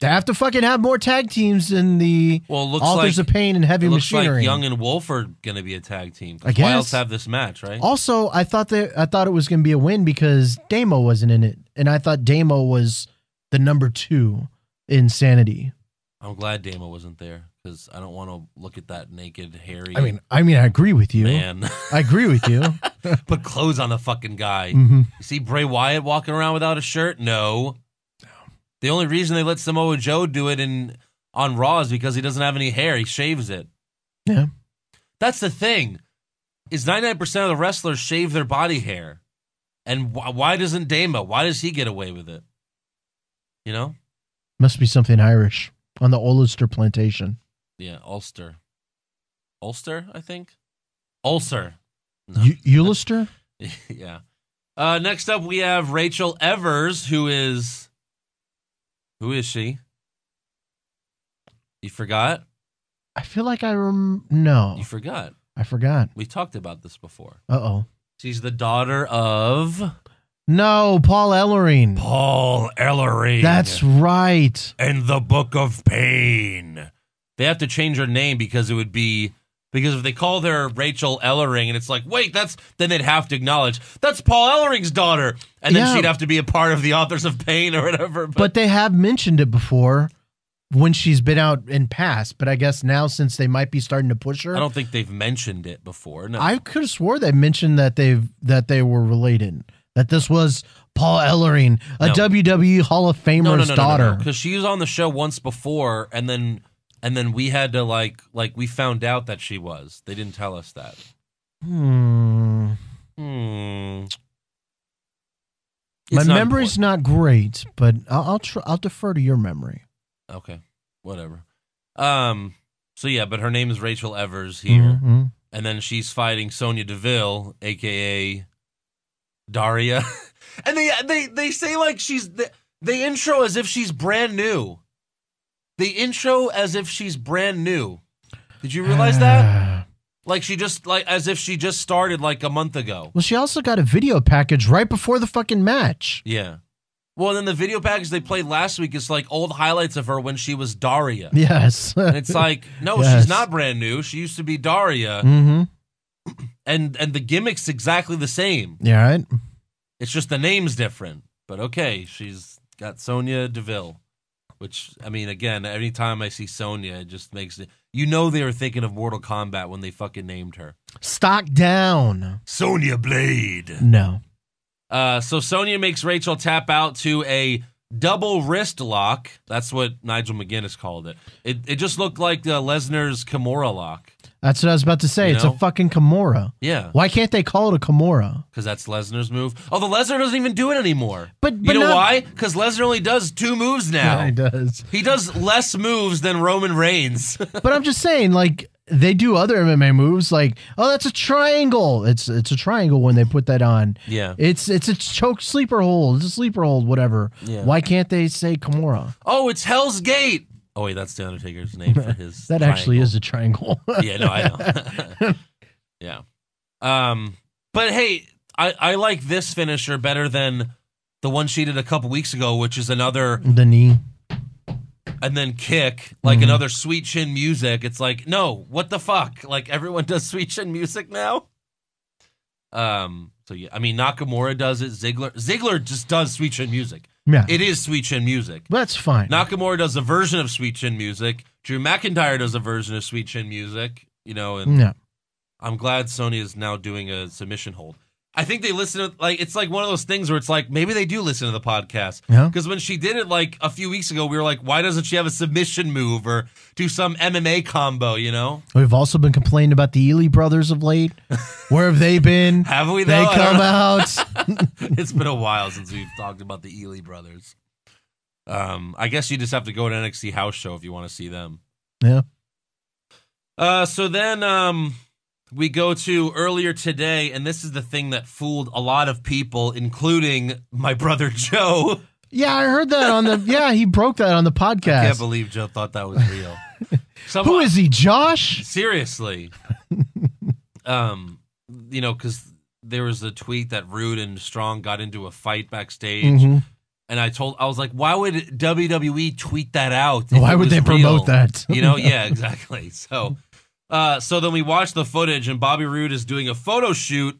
[SPEAKER 3] They have to fucking have more tag teams in the
[SPEAKER 2] Well, looks
[SPEAKER 3] Authors
[SPEAKER 2] like
[SPEAKER 3] of Pain and Heavy
[SPEAKER 2] it looks
[SPEAKER 3] Machinery.
[SPEAKER 2] like Young and Wolf are going to be a tag team.
[SPEAKER 3] I guess.
[SPEAKER 2] Why else have this match, right?
[SPEAKER 3] also, I thought that I thought it was going to be a win because Damo wasn't in it, and I thought Damo was the number two in Sanity.
[SPEAKER 2] I'm glad Damo wasn't there because I don't want to look at that naked, hairy.
[SPEAKER 3] I mean, I mean, I agree with you.
[SPEAKER 2] man,
[SPEAKER 3] I agree with you.
[SPEAKER 2] put clothes on the fucking guy.
[SPEAKER 3] hmm
[SPEAKER 2] You see Bray Wyatt walking around without a shirt? No. The only reason they let Samoa Joe do it in on Raw is because he doesn't have any hair. He shaves it.
[SPEAKER 3] Yeah.
[SPEAKER 2] That's the thing. Is 99% of the wrestlers shave their body hair. And wh- why doesn't Dama? Why does he get away with it? You know?
[SPEAKER 3] Must be something Irish on the Ulster plantation.
[SPEAKER 2] Yeah, Ulster. Ulster, I think. Ulster. No.
[SPEAKER 3] U- Ulster?
[SPEAKER 2] yeah. Uh, next up, we have Rachel Evers, who is. Who is she? You forgot?
[SPEAKER 3] I feel like I rem. No,
[SPEAKER 2] You forgot.
[SPEAKER 3] I forgot.
[SPEAKER 2] We talked about this before.
[SPEAKER 3] Uh oh.
[SPEAKER 2] She's the daughter of
[SPEAKER 3] No, Paul Ellering.
[SPEAKER 1] Paul Ellering.
[SPEAKER 3] That's right.
[SPEAKER 1] and the Book of Pain.
[SPEAKER 2] They have to change her name because it would be because if they call her Rachel Ellering and it's like, wait, that's then they'd have to acknowledge that's Paul Ellering's daughter, and then
[SPEAKER 3] Yeah.
[SPEAKER 2] she'd have to be a part of the Authors of Pain or whatever. But,
[SPEAKER 3] But they have mentioned it before when she's been out in past. But I guess now since they might be starting to push her,
[SPEAKER 2] I don't think they've mentioned it before. No.
[SPEAKER 3] I could have swore they mentioned that they've that they were related. That this was Paul Ellering, a
[SPEAKER 2] No.
[SPEAKER 3] WWE Hall of Famer's
[SPEAKER 2] no, no, no,
[SPEAKER 3] daughter.
[SPEAKER 2] because she was on the show once before, and then and then we had to like like we found out that she was. They didn't tell us that.
[SPEAKER 3] Hmm.
[SPEAKER 2] Hmm.
[SPEAKER 3] My
[SPEAKER 2] It's not
[SPEAKER 3] memory's not great, but I'll I'll, tr- I'll defer to your memory.
[SPEAKER 2] Okay, whatever. Um. So yeah, but her name is Rachel Evers here,
[SPEAKER 3] Mhm.
[SPEAKER 2] and then she's fighting Sonya Deville, aka Daria, and they they they say like she's they, they intro as if she's brand new. They intro as if she's brand new. Did you realize that? Like she just like as if she just started like a month ago.
[SPEAKER 3] Well, she also got a video package right before the fucking match.
[SPEAKER 2] Yeah. Well, then the video package they played last week is like old highlights of her when she was Daria.
[SPEAKER 3] Yes.
[SPEAKER 2] And it's like, no,
[SPEAKER 3] Yes.
[SPEAKER 2] she's not brand new. She used to be Daria,
[SPEAKER 3] mm-hmm.
[SPEAKER 2] and and the gimmick's exactly the same.
[SPEAKER 3] Yeah, right.
[SPEAKER 2] It's just the name's different. But okay, she's got Sonya Deville, which I mean, again, anytime I see Sonya, it just makes it. You know they were thinking of Mortal Kombat when they fucking named her.
[SPEAKER 3] Stock down.
[SPEAKER 1] Sonya Blade.
[SPEAKER 3] No.
[SPEAKER 2] Uh, so Sonya makes Rachel tap out to a double wrist lock. That's what Nigel McGuinness called it. It it just looked like uh, Lesnar's Kimura lock.
[SPEAKER 3] That's what I was about to say.
[SPEAKER 2] You
[SPEAKER 3] it's
[SPEAKER 2] know?
[SPEAKER 3] a fucking Kimura.
[SPEAKER 2] Yeah,
[SPEAKER 3] Why can't they call it a Kimura?
[SPEAKER 2] because that's Lesnar's move. Oh, Although Lesnar doesn't even do it anymore.
[SPEAKER 3] But-
[SPEAKER 2] you know
[SPEAKER 3] not-
[SPEAKER 2] why? Because Lesnar only does two moves now.
[SPEAKER 3] he does.
[SPEAKER 2] He does less moves than Roman Reigns.
[SPEAKER 3] But I'm just saying, like they do other MMA moves, like oh, that's a triangle. It's it's a triangle when they put that on.
[SPEAKER 2] yeah.
[SPEAKER 3] It's it's a choke sleeper hold. It's a sleeper hold, whatever.
[SPEAKER 2] Yeah.
[SPEAKER 3] Why can't they say Kimura?
[SPEAKER 2] Oh, it's Hell's Gate. Oh wait, that's the Undertaker's name for his.
[SPEAKER 3] That actually is a triangle.
[SPEAKER 2] yeah, no, I know. yeah. Um, but hey, I, I like this finisher better than the one she did a couple weeks ago, which is another
[SPEAKER 3] the knee.
[SPEAKER 2] and then kick, like
[SPEAKER 3] Mhm.
[SPEAKER 2] another sweet chin music. It's like, no, what the fuck? Like everyone does sweet chin music now. Um, so yeah, I mean Nakamura does it, Ziggler Ziggler just does sweet chin music.
[SPEAKER 3] Yeah,
[SPEAKER 2] It is sweet chin music.
[SPEAKER 3] that's fine.
[SPEAKER 2] Nakamura does a version of sweet chin music. Drew McIntyre does a version of sweet chin music, you know, and
[SPEAKER 3] yeah,
[SPEAKER 2] I'm glad Sony is now doing a submission hold. I think they listen to like it's like one of those things where it's like maybe they do listen to the podcast.
[SPEAKER 3] Yeah.
[SPEAKER 2] Because when she did it like a few weeks ago, we were like, why doesn't she have a submission move or do some MMA combo? You know?
[SPEAKER 3] We've also been complaining about the Ealy brothers of late. Where have they been?
[SPEAKER 2] Have we?
[SPEAKER 3] they
[SPEAKER 2] Though? Don't
[SPEAKER 3] come out.
[SPEAKER 2] it's been a while since we've talked about the Ealy brothers. Um, I guess you just have to go to NXT house show if you want to see them.
[SPEAKER 3] yeah.
[SPEAKER 2] Uh, so then um, we go to earlier today, and this is the thing that fooled a lot of people, including my brother Joe.
[SPEAKER 3] Yeah, I heard that on the. Yeah, he broke that on the podcast.
[SPEAKER 2] I can't believe Joe thought that was real. Some,
[SPEAKER 3] Who is he, Josh?
[SPEAKER 2] seriously? um, you know, because there was a tweet that Roode and Strong got into a fight backstage,
[SPEAKER 3] Mhm.
[SPEAKER 2] and I told I was like, why would WWE tweet that out?
[SPEAKER 3] Why would they promote that?
[SPEAKER 2] you know, yeah, exactly. So, uh, so then we watch the footage, and Bobby Roode is doing a photo shoot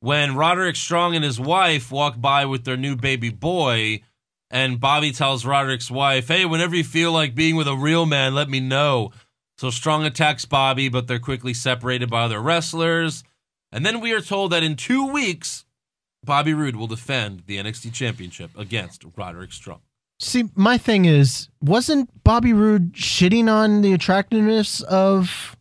[SPEAKER 2] when Roderick Strong and his wife walk by with their new baby boy. And Bobby tells Roderick's wife, "Hey, whenever you feel like being with a real man, let me know." So Strong attacks Bobby, but they're quickly separated by other wrestlers. And then we are told that in two weeks, Bobby Roode will defend the NXT Championship against Roderick Strong.
[SPEAKER 3] See, my thing is, wasn't Bobby Roode shitting on the attractiveness of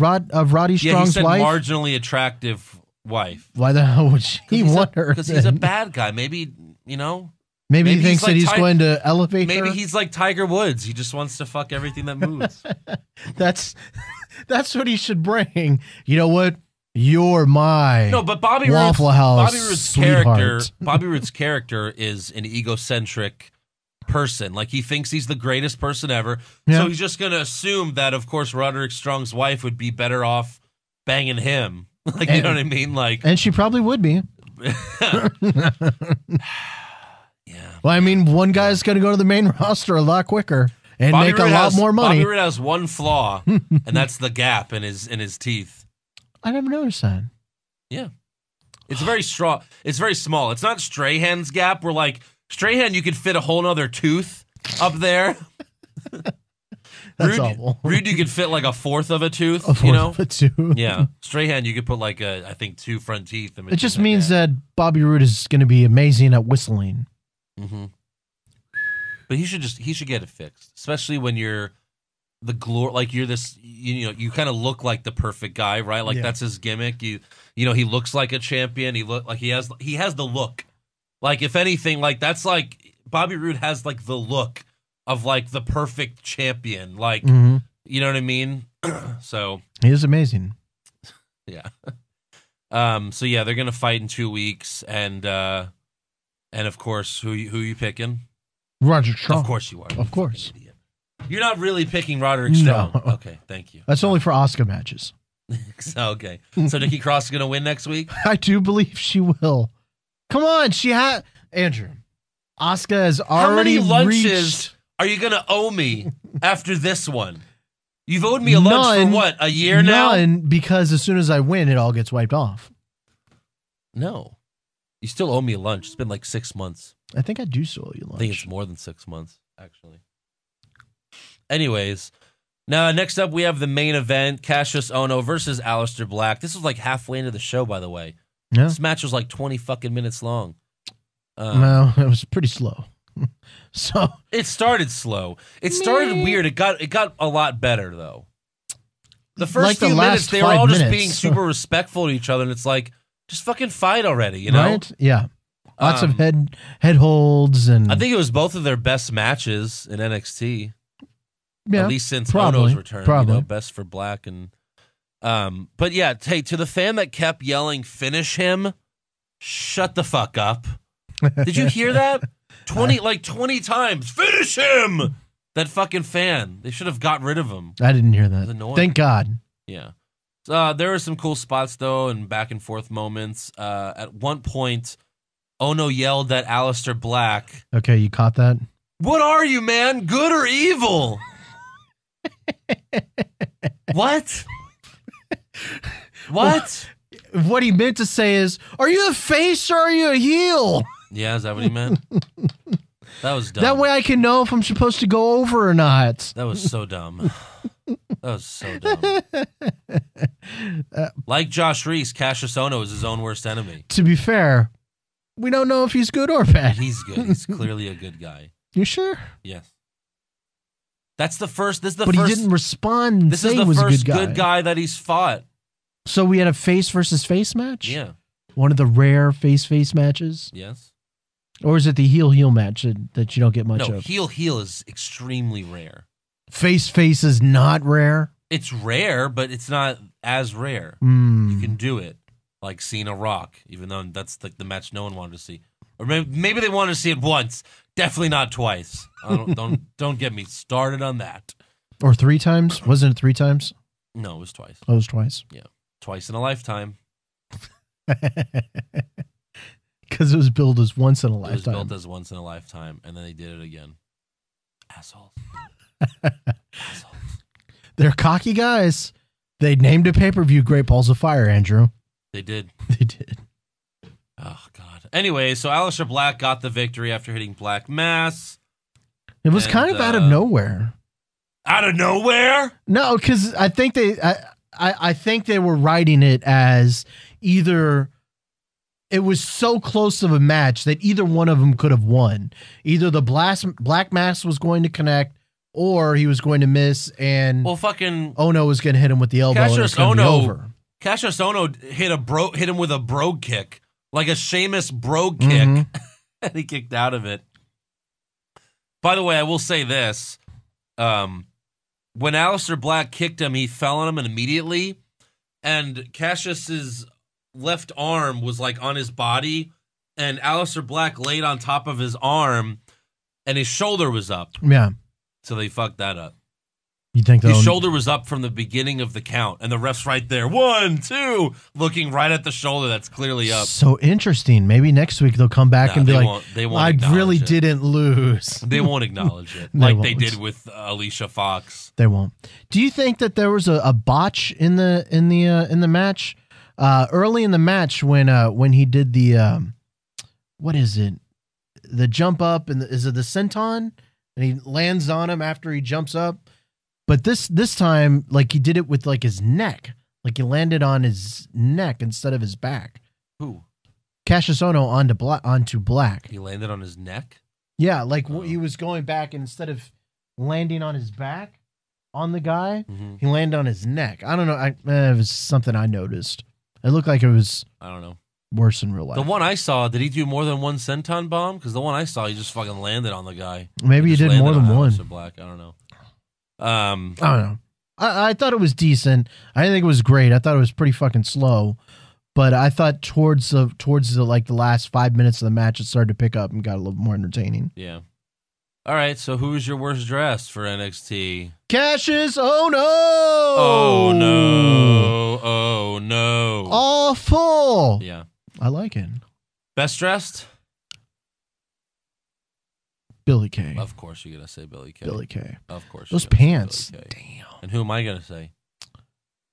[SPEAKER 3] Rod of Roddy
[SPEAKER 2] Yeah, he
[SPEAKER 3] Strong's
[SPEAKER 2] said
[SPEAKER 3] wife?
[SPEAKER 2] marginally attractive wife.
[SPEAKER 3] Why the hell would she want her?
[SPEAKER 2] Because he's a
[SPEAKER 3] then?
[SPEAKER 2] bad guy. Maybe you know.
[SPEAKER 3] maybe, he thinks
[SPEAKER 2] like
[SPEAKER 3] that he's
[SPEAKER 2] Ty-
[SPEAKER 3] going to elevate
[SPEAKER 2] Maybe
[SPEAKER 3] her.
[SPEAKER 2] he's like Tiger Woods. He just wants to fuck everything that moves.
[SPEAKER 3] That's that's what he should bring. You know what? You're my
[SPEAKER 2] no, but Bobby
[SPEAKER 3] Waffle House
[SPEAKER 2] Bobby
[SPEAKER 3] sweetheart.
[SPEAKER 2] character. Bobby Roode's character is an egocentric person. Like he thinks he's the greatest person ever.
[SPEAKER 3] Yeah.
[SPEAKER 2] So he's just gonna assume that, of course, Roderick Strong's wife would be better off banging him. Like you know what I mean? Like
[SPEAKER 3] and she probably would be.
[SPEAKER 2] yeah.
[SPEAKER 3] Well, I mean, one guy's going to go to the main roster a lot quicker and
[SPEAKER 2] Bobby
[SPEAKER 3] make a lot
[SPEAKER 2] has-
[SPEAKER 3] more money.
[SPEAKER 2] Bobby Roode has one flaw, and that's the gap in his in his teeth.
[SPEAKER 3] I never noticed that.
[SPEAKER 2] Yeah. It's very strong. It's very small. It's not Strahan's gap We're like Strahan you could fit a whole nother tooth up there.
[SPEAKER 3] That's
[SPEAKER 2] Roode,
[SPEAKER 3] awful.
[SPEAKER 2] Roode you could fit like a fourth of a tooth,
[SPEAKER 3] A fourth
[SPEAKER 2] you know?
[SPEAKER 3] of it, too.
[SPEAKER 2] Yeah. Strahan you could put like a I think two front teeth. in
[SPEAKER 3] It just means
[SPEAKER 2] gap.
[SPEAKER 3] that Bobby Roode is going to be amazing at whistling.
[SPEAKER 2] Mhm. But he should just he should get it fixed, especially when you're the glory like you're this you, you know you kind of look like the perfect guy, right? Like
[SPEAKER 3] Yeah.
[SPEAKER 2] that's his gimmick. You you know he looks like a champion. He look like he has he has the look. Like if anything, like that's like Bobby Roode has like the look of like the perfect champion. Like
[SPEAKER 3] hmm
[SPEAKER 2] you know what I mean? so
[SPEAKER 3] He is amazing.
[SPEAKER 2] yeah. Um. So yeah, they're gonna fight in two weeks, and uh, and of course, who you, who you picking?
[SPEAKER 3] Roger Strong.
[SPEAKER 2] Of course you are.
[SPEAKER 3] Of course.
[SPEAKER 2] Idiot. You're not really picking Roderick
[SPEAKER 3] No.
[SPEAKER 2] Okay, thank you.
[SPEAKER 3] That's only for Asuka matches.
[SPEAKER 2] Okay. So Nikki Cross is gonna win next week.
[SPEAKER 3] I do believe she will. Come on, she had Andrew. Asuka has
[SPEAKER 2] How
[SPEAKER 3] already
[SPEAKER 2] many lunches
[SPEAKER 3] reached
[SPEAKER 2] are you gonna owe me after this one? You've owed me a lunch
[SPEAKER 3] None.
[SPEAKER 2] for what? A year now?
[SPEAKER 3] none because as soon as I win, it all gets wiped off.
[SPEAKER 2] No. You still owe me a lunch. It's been like six months.
[SPEAKER 3] I think I do still owe you
[SPEAKER 2] I think it's more than six months, actually. Anyways, now next up we have the main event: Kassius Ohno versus Aleister Black. This was like halfway into the show, by the way.
[SPEAKER 3] Yeah.
[SPEAKER 2] This match was like twenty fucking minutes long. Um,
[SPEAKER 3] No, it was pretty slow. so
[SPEAKER 2] It started slow. It started
[SPEAKER 3] Meh.
[SPEAKER 2] weird. It got it got a lot better though. The first
[SPEAKER 3] Like
[SPEAKER 2] few
[SPEAKER 3] last
[SPEAKER 2] minutes, they were all just being super respectful to each other, and it's like, just fucking fight already, you know?
[SPEAKER 3] right? Yeah. Lots
[SPEAKER 2] Um,
[SPEAKER 3] of head head holds and
[SPEAKER 2] I think it was both of their best matches in NXT.
[SPEAKER 3] yeah,
[SPEAKER 2] at least since
[SPEAKER 3] probably,
[SPEAKER 2] Ohno's return. You
[SPEAKER 3] probably.
[SPEAKER 2] know, best for Black and um. But yeah, hey, to the fan that kept yelling, "Finish him!" Shut the fuck up. Did you hear that? Twenty like twenty times. Finish him. That fucking fan. They should have got rid of him.
[SPEAKER 3] I didn't hear that.
[SPEAKER 2] annoying.
[SPEAKER 3] Thank God.
[SPEAKER 2] Yeah. So, uh, there were some cool spots though, and back and forth moments. Uh, at one point, Ohno yelled at Aleister Black,
[SPEAKER 3] Okay, you caught that.
[SPEAKER 2] What are you, man? Good or evil? what? What?
[SPEAKER 3] What he meant to say is, "Are you a face or are you a heel?"
[SPEAKER 2] Yeah, is that what he meant? That was dumb.
[SPEAKER 3] That way, I can know if I'm supposed to go over or not.
[SPEAKER 2] That was so dumb. That was so dumb. like Josh Reese, Kassius Ohno is his own worst enemy.
[SPEAKER 3] To be fair, we don't know if he's good or bad.
[SPEAKER 2] He's good. He's clearly a good guy.
[SPEAKER 3] You sure?
[SPEAKER 2] Yes. That's the first. This is the
[SPEAKER 3] but
[SPEAKER 2] first.
[SPEAKER 3] he didn't respond and
[SPEAKER 2] this
[SPEAKER 3] say
[SPEAKER 2] is
[SPEAKER 3] he
[SPEAKER 2] the
[SPEAKER 3] was
[SPEAKER 2] first
[SPEAKER 3] a good guy.
[SPEAKER 2] that he's fought.
[SPEAKER 3] So we had a face versus face match.
[SPEAKER 2] Yeah.
[SPEAKER 3] one of the rare face face matches,
[SPEAKER 2] Yes.
[SPEAKER 3] or is it the heel heel match that, that you don't get much
[SPEAKER 2] no,
[SPEAKER 3] of?
[SPEAKER 2] heel heel is extremely rare.
[SPEAKER 3] Face face is not rare.
[SPEAKER 2] It's rare, but it's not as rare.
[SPEAKER 3] Hmm.
[SPEAKER 2] You can do it, like Cena Rock, even though that's like the match no one wanted to see, or maybe, maybe they wanted to see it once, definitely not twice. I don't don't don't get me started on that.
[SPEAKER 3] or three times? Wasn't it three times?
[SPEAKER 2] No, it was twice,
[SPEAKER 3] Oh, it was twice.
[SPEAKER 2] Yeah, twice in a lifetime.
[SPEAKER 3] Because it was billed as once in a lifetime.
[SPEAKER 2] It was built as once in a lifetime, and then they did it again. Assholes. Assholes.
[SPEAKER 3] They're cocky guys. They named a pay per view Great Balls of Fire, Andrew.
[SPEAKER 2] They did.
[SPEAKER 3] They did.
[SPEAKER 2] Oh God. Anyway, so Aleister Black got the victory after hitting Black Mass
[SPEAKER 3] It was
[SPEAKER 2] And,
[SPEAKER 3] kind of out of
[SPEAKER 2] uh,
[SPEAKER 3] nowhere.
[SPEAKER 2] out of nowhere.
[SPEAKER 3] No, because I think they, I, I, I think they were writing it as either it was so close of a match that either one of them could have won. Either the blast, Black Mass was going to connect, or he was going to miss, and
[SPEAKER 2] Well, fucking
[SPEAKER 3] Ohno was going to hit him with the elbow. and
[SPEAKER 2] Kassius
[SPEAKER 3] it's gonna be
[SPEAKER 2] Ohno-
[SPEAKER 3] over.
[SPEAKER 2] Kassius Ohno hit a bro hit him with a brogue kick, like a Sheamus brogue kick,
[SPEAKER 3] Mhm.
[SPEAKER 2] and he kicked out of it. By the way, I will say this: um, when Aleister Black kicked him, he fell on him and immediately, and Kassius's left arm was like on his body, and Aleister Black laid on top of his arm, and his shoulder was up,
[SPEAKER 3] Yeah,
[SPEAKER 2] so they fucked that up.
[SPEAKER 3] You think
[SPEAKER 2] His shoulder was up from the beginning of the count, and the ref's right there. One, two, looking right at the shoulder that's clearly up.
[SPEAKER 3] So interesting. Maybe next week they'll come back and be
[SPEAKER 2] they
[SPEAKER 3] like,
[SPEAKER 2] won't- they won't
[SPEAKER 3] "I really
[SPEAKER 2] it.
[SPEAKER 3] didn't lose."
[SPEAKER 2] They won't acknowledge it
[SPEAKER 3] They
[SPEAKER 2] like they
[SPEAKER 3] won't.
[SPEAKER 2] did with uh, Alicia Fox.
[SPEAKER 3] They won't. Do you think that there was a, a botch in the in the uh, in the match uh, early in the match when uh, when he did the um, what is it the jump up and the, is it the senton and he lands on him after he jumps up, but this this time like he did it with like his neck like he landed on his neck instead of his back.
[SPEAKER 2] Who?
[SPEAKER 3] Kassius Ohno onto black onto black.
[SPEAKER 2] He landed on his neck.
[SPEAKER 3] Yeah, like
[SPEAKER 2] Oh.
[SPEAKER 3] he was going back and instead of landing on his back on the guy,
[SPEAKER 2] hmm
[SPEAKER 3] he landed on his neck. I don't know. I, eh, it was something I noticed. It looked like it was
[SPEAKER 2] I don't know.
[SPEAKER 3] worse in real life.
[SPEAKER 2] The one I saw, did he do more than one senton bomb? Because the one I saw, he just fucking landed on the guy.
[SPEAKER 3] Maybe he
[SPEAKER 2] just
[SPEAKER 3] did more than
[SPEAKER 2] on
[SPEAKER 3] one.
[SPEAKER 2] Black. I don't know. Um,
[SPEAKER 3] I don't know. I, I thought it was decent. I didn't think it was great. I thought it was pretty fucking slow. But I thought towards the towards the like the last five minutes of the match, it started to pick up and got a little more entertaining.
[SPEAKER 2] yeah. All right. So who's your worst dressed for NXT?
[SPEAKER 3] Kassius, oh no!
[SPEAKER 2] Oh no! Oh no!
[SPEAKER 3] Awful.
[SPEAKER 2] Yeah.
[SPEAKER 3] I like it.
[SPEAKER 2] Best dressed?
[SPEAKER 3] Billy Kay.
[SPEAKER 2] Of course, you're gonna say Billy Kay.
[SPEAKER 3] Billy Kay.
[SPEAKER 2] Of course.
[SPEAKER 3] Those
[SPEAKER 2] you're gonna say
[SPEAKER 3] pants.
[SPEAKER 2] Billy Kay.
[SPEAKER 3] Damn.
[SPEAKER 2] And who am I gonna say?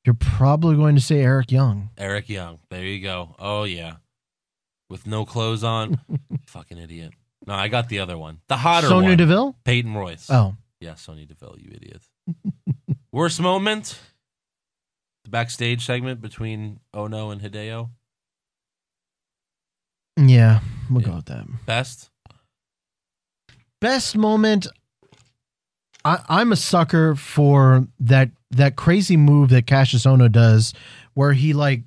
[SPEAKER 3] You're probably going to say Eric Young.
[SPEAKER 2] Eric Young. There you go. Oh yeah. With no clothes on. Fucking idiot. No, I got the other one. The hotter
[SPEAKER 3] Sonya
[SPEAKER 2] one.
[SPEAKER 3] Deville.
[SPEAKER 2] Peyton Royce.
[SPEAKER 3] Oh,
[SPEAKER 2] Yeah, Sonya Deville, you idiot. Worst moment? The backstage segment between Ohno and Hideo.
[SPEAKER 3] yeah. We'll
[SPEAKER 2] Yeah.
[SPEAKER 3] go with that.
[SPEAKER 2] Best?
[SPEAKER 3] Best moment I, i'm a sucker for that that crazy move that Kassius Ohno does where he like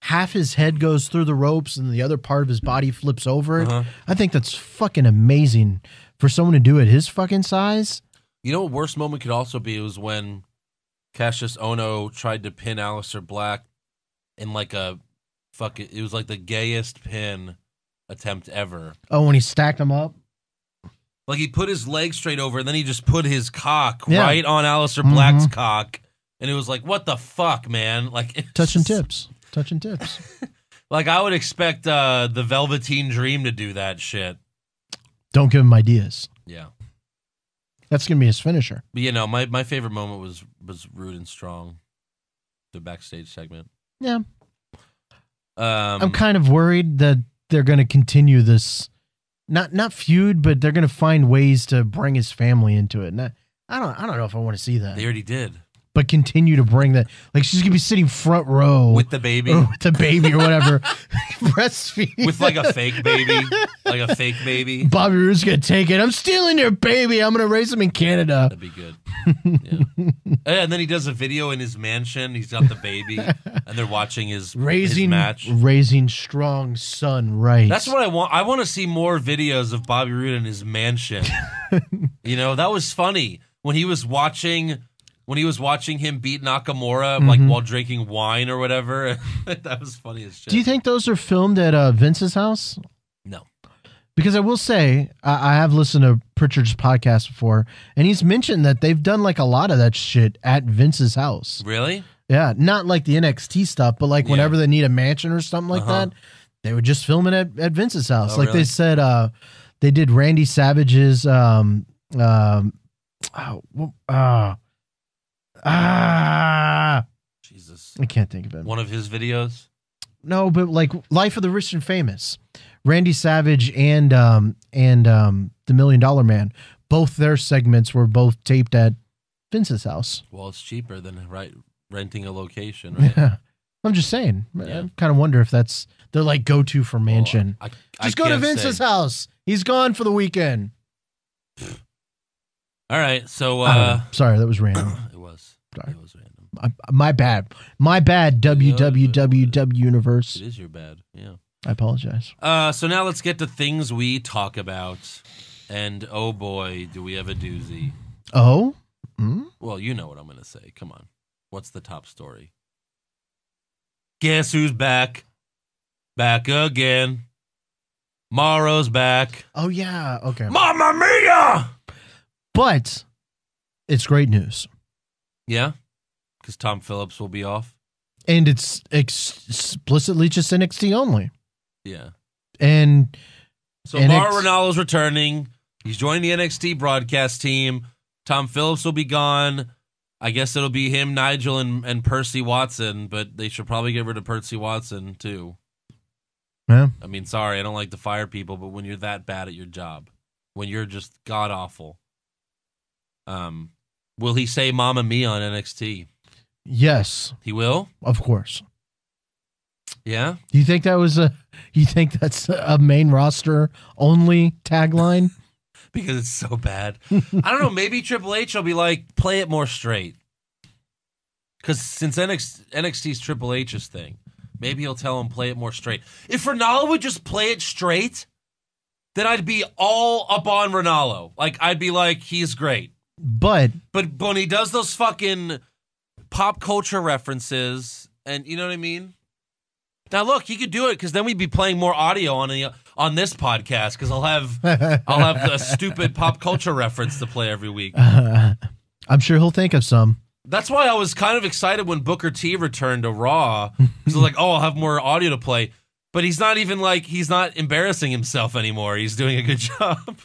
[SPEAKER 3] half his head goes through the ropes and the other part of his body flips over it
[SPEAKER 2] Uh-huh.
[SPEAKER 3] i think that's fucking amazing for someone to do it his fucking size
[SPEAKER 2] You know what worst moment could also be was when Kassius Ohno tried to pin Aleister Black in like a fuck it, it was like the gayest pin attempt ever.
[SPEAKER 3] oh when he stacked him up
[SPEAKER 2] Like he put his leg straight over and then he just put his cock
[SPEAKER 3] Yeah.
[SPEAKER 2] right on Aleister Black's
[SPEAKER 3] Mhm.
[SPEAKER 2] cock. And it was like, what the fuck, man? Like
[SPEAKER 3] touching
[SPEAKER 2] just-
[SPEAKER 3] tips touching tips
[SPEAKER 2] Like I would expect uh the Velveteen Dream to do that shit.
[SPEAKER 3] don't give him ideas
[SPEAKER 2] Yeah.
[SPEAKER 3] that's gonna be his finisher
[SPEAKER 2] But you know, my, my favorite moment was was Roode and Strong, the backstage segment.
[SPEAKER 3] yeah
[SPEAKER 2] Um,
[SPEAKER 3] I'm kind of worried that they're going to continue this, not not feud, but they're to find ways to bring his family into it. And I, I don't, I don't know if I want to see that.
[SPEAKER 2] they already did
[SPEAKER 3] but continue to bring that. Like she's to be sitting front row
[SPEAKER 2] with the baby,
[SPEAKER 3] or with the baby or whatever, breastfeeding
[SPEAKER 2] with like a fake baby, like a fake baby.
[SPEAKER 3] Bobby Roode's to take it. I'm stealing your baby. I'm going to raise him in Canada.
[SPEAKER 2] That'd be good. Yeah. and then he does a video in his mansion. He's got the baby, and they're watching his
[SPEAKER 3] Raising
[SPEAKER 2] his match.
[SPEAKER 3] raising strong son right.
[SPEAKER 2] That's what I want. I want to see more videos of Bobby Roode in his mansion. you know, that was funny when he was watching when he was watching him beat Nakamura like while drinking wine or whatever. that was funny as shit.
[SPEAKER 3] Do you think those are filmed at uh, Vince's house?
[SPEAKER 2] no.
[SPEAKER 3] Because I will say, I, I have listened to Prichard's podcast before, and he's mentioned that they've done like a lot of that shit at Vince's house.
[SPEAKER 2] Really?
[SPEAKER 3] Yeah, not like the NXT stuff, but like
[SPEAKER 2] Yeah.
[SPEAKER 3] whenever they need a mansion or something like
[SPEAKER 2] Uh-huh.
[SPEAKER 3] that, they would just film it at, at Vince's house.
[SPEAKER 2] Oh,
[SPEAKER 3] like
[SPEAKER 2] really?
[SPEAKER 3] they said, uh, they did Randy Savage's, um, um, oh, uh, ah,
[SPEAKER 2] Jesus.
[SPEAKER 3] I can't think of it.
[SPEAKER 2] One of his videos.
[SPEAKER 3] No, but like Life of the Rich and Famous, Randy Savage and um and um the Million Dollar Man, both their segments were both taped at Vince's house.
[SPEAKER 2] Well, it's cheaper than right renting a location, right?
[SPEAKER 3] Yeah, I'm just saying.
[SPEAKER 2] Yeah.
[SPEAKER 3] I kind of wonder if that's their like go to for mansion.
[SPEAKER 2] Well, I, I
[SPEAKER 3] just go to Vince's
[SPEAKER 2] say.
[SPEAKER 3] house. He's gone for the weekend.
[SPEAKER 2] All right, so uh.
[SPEAKER 3] Sorry, that was random. Sorry.
[SPEAKER 2] it was random.
[SPEAKER 3] I- my bad. My bad. WWWW universe.
[SPEAKER 2] It is your bad. Yeah.
[SPEAKER 3] I apologize.
[SPEAKER 2] Uh, so now let's get to things we talk about, and oh boy, do we have a doozy.
[SPEAKER 3] Oh, Hmm?
[SPEAKER 2] Well, you know what I'm gonna say. Come on, what's the top story? Guess who's back? Back again. Mauro's back.
[SPEAKER 3] oh yeah. Okay,
[SPEAKER 2] Mamma mia!
[SPEAKER 3] but it's great news,
[SPEAKER 2] Yeah, because Tom Phillips will be off.
[SPEAKER 3] and it's ex- explicitly just NXT only.
[SPEAKER 2] Yeah.
[SPEAKER 3] And
[SPEAKER 2] So
[SPEAKER 3] NXT
[SPEAKER 2] Mauro Ranallo's returning. He's joining the NXT broadcast team. Tom Phillips will be gone. I guess it'll be him, Nigel, and, and Percy Watson, but they should probably get rid of Percy Watson too.
[SPEAKER 3] yeah,
[SPEAKER 2] I mean, sorry, I don't like to fire people, but when you're that bad at your job, when you're just god awful, um, will he say "Mamma Mia" on NXT?
[SPEAKER 3] yes,
[SPEAKER 2] He will.
[SPEAKER 3] of course.
[SPEAKER 2] Yeah.
[SPEAKER 3] You think that was a? You think that's a main roster only tagline?
[SPEAKER 2] because it's so bad. I don't know. Maybe Triple H will be like, play it more straight. Because since NXT, NXT's Triple H's thing, maybe he'll tell him play it more straight. If Ranallo would just play it straight, then I'd be all up on Ranallo. Like I'd be like, he's great.
[SPEAKER 3] But
[SPEAKER 2] But when he does those fucking pop culture references, and you know what I mean. Now look, he could do it because then we'd be playing more audio on the on this podcast because I'll have I'll have a stupid pop culture reference to play every week.
[SPEAKER 3] I'm sure he'll think of some.
[SPEAKER 2] That's why I was kind of excited when Booker T returned to Raw. Because was like, oh, I'll have more audio to play. But he's not even like he's not embarrassing himself anymore. He's doing a good job.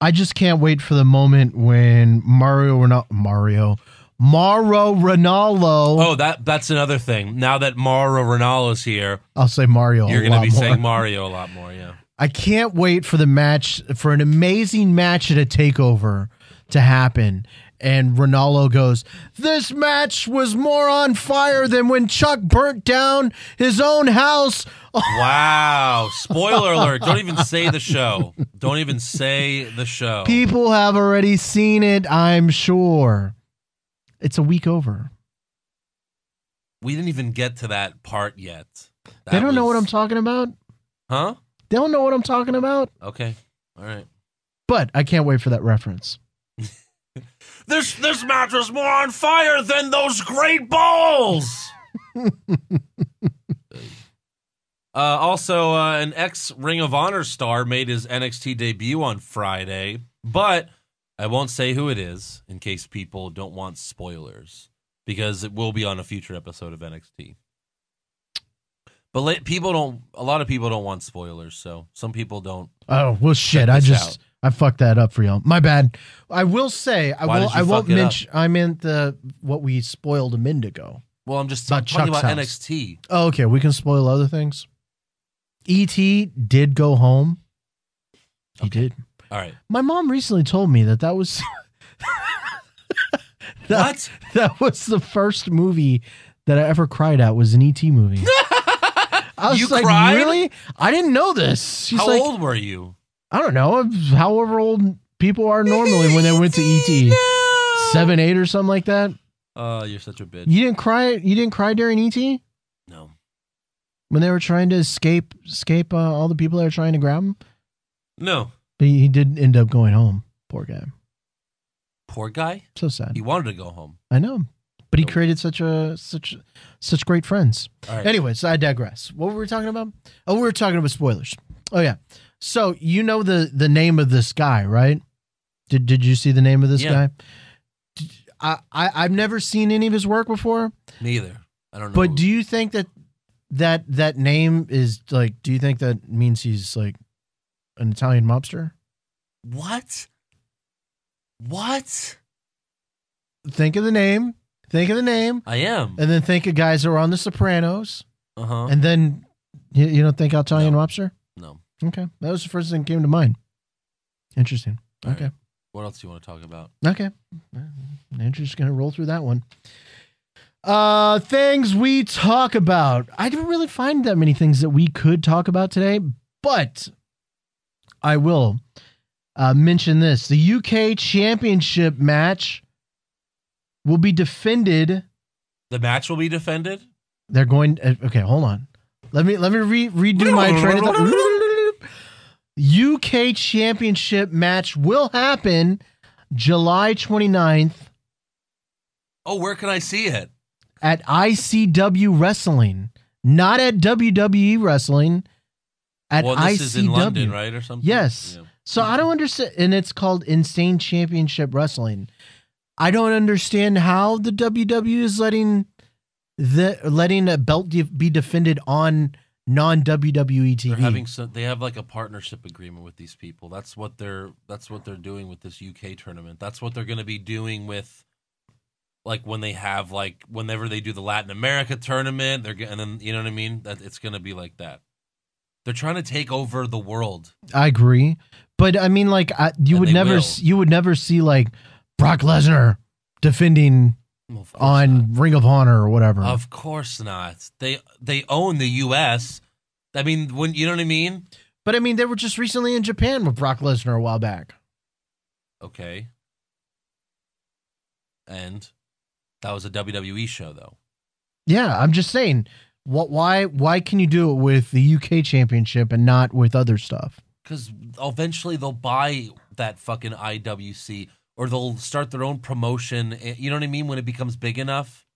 [SPEAKER 3] I just can't wait for the moment when Mario Ranallo, Mario, Mauro Ranallo.
[SPEAKER 2] Oh, that that's another thing. Now that Mauro Ranallo's here,
[SPEAKER 3] I'll say Mario.
[SPEAKER 2] you're
[SPEAKER 3] going to
[SPEAKER 2] to be saying Mario a lot more. Yeah.
[SPEAKER 3] I can't wait for the match for an amazing match at a takeover to happen. And Ranallo goes, This match was more on fire than when Chuck burnt down his own house.
[SPEAKER 2] Wow. Spoiler alert. Don't even say the show. Don't even say the show.
[SPEAKER 3] People have already seen it, I'm sure. It's a week over.
[SPEAKER 2] We didn't even get to that part yet.
[SPEAKER 3] they don't know what I'm talking about.
[SPEAKER 2] Huh?
[SPEAKER 3] They don't know what I'm talking about.
[SPEAKER 2] Okay. All right.
[SPEAKER 3] But I can't wait for that reference.
[SPEAKER 2] This this match was more on fire than those great balls. uh, also, uh, an ex Ring of Honor star made his NXT debut on Friday, but I won't say who it is in case people don't want spoilers because it will be on a future episode of NXT. But la- people don't. A lot of people don't want spoilers, so some people don't.
[SPEAKER 3] Oh well, shit! I just
[SPEAKER 2] out.
[SPEAKER 3] I fucked that up for y'all. My bad. I will say I
[SPEAKER 2] Why
[SPEAKER 3] will.
[SPEAKER 2] did you
[SPEAKER 3] I won't
[SPEAKER 2] fuck it up?
[SPEAKER 3] mention. I meant the what we spoiled a minute ago.
[SPEAKER 2] Well, I'm just
[SPEAKER 3] About
[SPEAKER 2] talking
[SPEAKER 3] Chuck's
[SPEAKER 2] about
[SPEAKER 3] house.
[SPEAKER 2] NXT.
[SPEAKER 3] Oh, okay. We can spoil other things. E.T. did go home. He
[SPEAKER 2] Okay.
[SPEAKER 3] did.
[SPEAKER 2] All right.
[SPEAKER 3] My mom recently told me that that was that,
[SPEAKER 2] What?
[SPEAKER 3] that was the first movie that I ever cried at was an E.T. movie. I was
[SPEAKER 2] You
[SPEAKER 3] like,
[SPEAKER 2] cried?
[SPEAKER 3] really? I didn't know this. She's
[SPEAKER 2] How
[SPEAKER 3] like,
[SPEAKER 2] old were you?
[SPEAKER 3] I don't know, however old people are normally when they went to ET. Seven, eight, or something like that.
[SPEAKER 2] Oh, you're such a bitch.
[SPEAKER 3] You didn't cry. You didn't cry during ET
[SPEAKER 2] No.
[SPEAKER 3] when they were trying to escape, escape uh, all the people that were trying to grab him.
[SPEAKER 2] No.
[SPEAKER 3] But he, he did end up going home. Poor guy.
[SPEAKER 2] Poor guy.
[SPEAKER 3] So sad.
[SPEAKER 2] He wanted to go home.
[SPEAKER 3] I know, but he
[SPEAKER 2] Nope.
[SPEAKER 3] created such a such such great friends.
[SPEAKER 2] All right.
[SPEAKER 3] Anyways, I digress. What were we talking about? Oh, we were talking about spoilers. Oh yeah. So you know the the name of this guy, right? Did Did you see the name of this
[SPEAKER 2] Yeah.
[SPEAKER 3] guy? I, I I've never seen any of his work before.
[SPEAKER 2] Neither. I don't know.
[SPEAKER 3] But do you think that that that name is like? Do you think that means he's like an Italian mobster?
[SPEAKER 2] what? What?
[SPEAKER 3] Think of the name. Think of the name,
[SPEAKER 2] I am.
[SPEAKER 3] and then think of guys that were on The Sopranos,
[SPEAKER 2] Uh huh.
[SPEAKER 3] and then you, you don't think Italian
[SPEAKER 2] No.
[SPEAKER 3] mobster? Okay, that was the first thing that came to mind. Interesting.
[SPEAKER 2] All
[SPEAKER 3] okay,
[SPEAKER 2] right. What else do you want to talk about?
[SPEAKER 3] okay. Andrew's just gonna roll through that one. Uh, things we talk about. I didn't really find that many things that we could talk about today, but I will uh, mention this: the UK Championship match will be defended.
[SPEAKER 2] The match will be defended.
[SPEAKER 3] They're going. Uh, okay, hold on. Let me let me re- redo my train of thought. UK Championship match will happen July 29th
[SPEAKER 2] Oh, where can I see it?
[SPEAKER 3] at ICW Wrestling, not at WWE Wrestling. At
[SPEAKER 2] well, this
[SPEAKER 3] ICW.
[SPEAKER 2] is in London, right, or something?
[SPEAKER 3] Yes.
[SPEAKER 2] Yeah.
[SPEAKER 3] So I don't understand, and it's called Insane Championship Wrestling. I don't understand how the WWE is letting the letting a belt be defended on non WWE TV.
[SPEAKER 2] They're having some. They have like a partnership agreement with these people. That's what they're. That's what they're doing with this UK tournament. That's what they're going to be doing with, like when they have like whenever they do the Latin America tournament. They're and then you know what I mean. That it's going to be like that. They're trying to take over the world.
[SPEAKER 3] I agree, but I mean, like I, you
[SPEAKER 2] And
[SPEAKER 3] would never,
[SPEAKER 2] will.
[SPEAKER 3] you would never see like Brock Lesnar defending
[SPEAKER 2] Well, of course
[SPEAKER 3] on
[SPEAKER 2] not.
[SPEAKER 3] Ring of Honor or whatever.
[SPEAKER 2] Of course not. They they own the U.S. I mean, when you know what I mean.
[SPEAKER 3] but I mean, they were just recently in Japan with Brock Lesnar a while back.
[SPEAKER 2] Okay. And that was a WWE show, though.
[SPEAKER 3] Yeah, I'm just saying, what? Why? Why can you do it with the UK Championship and not with other stuff?
[SPEAKER 2] Because eventually they'll buy that fucking IWC or they'll start their own promotion. eh, You know what I mean? When it becomes big enough.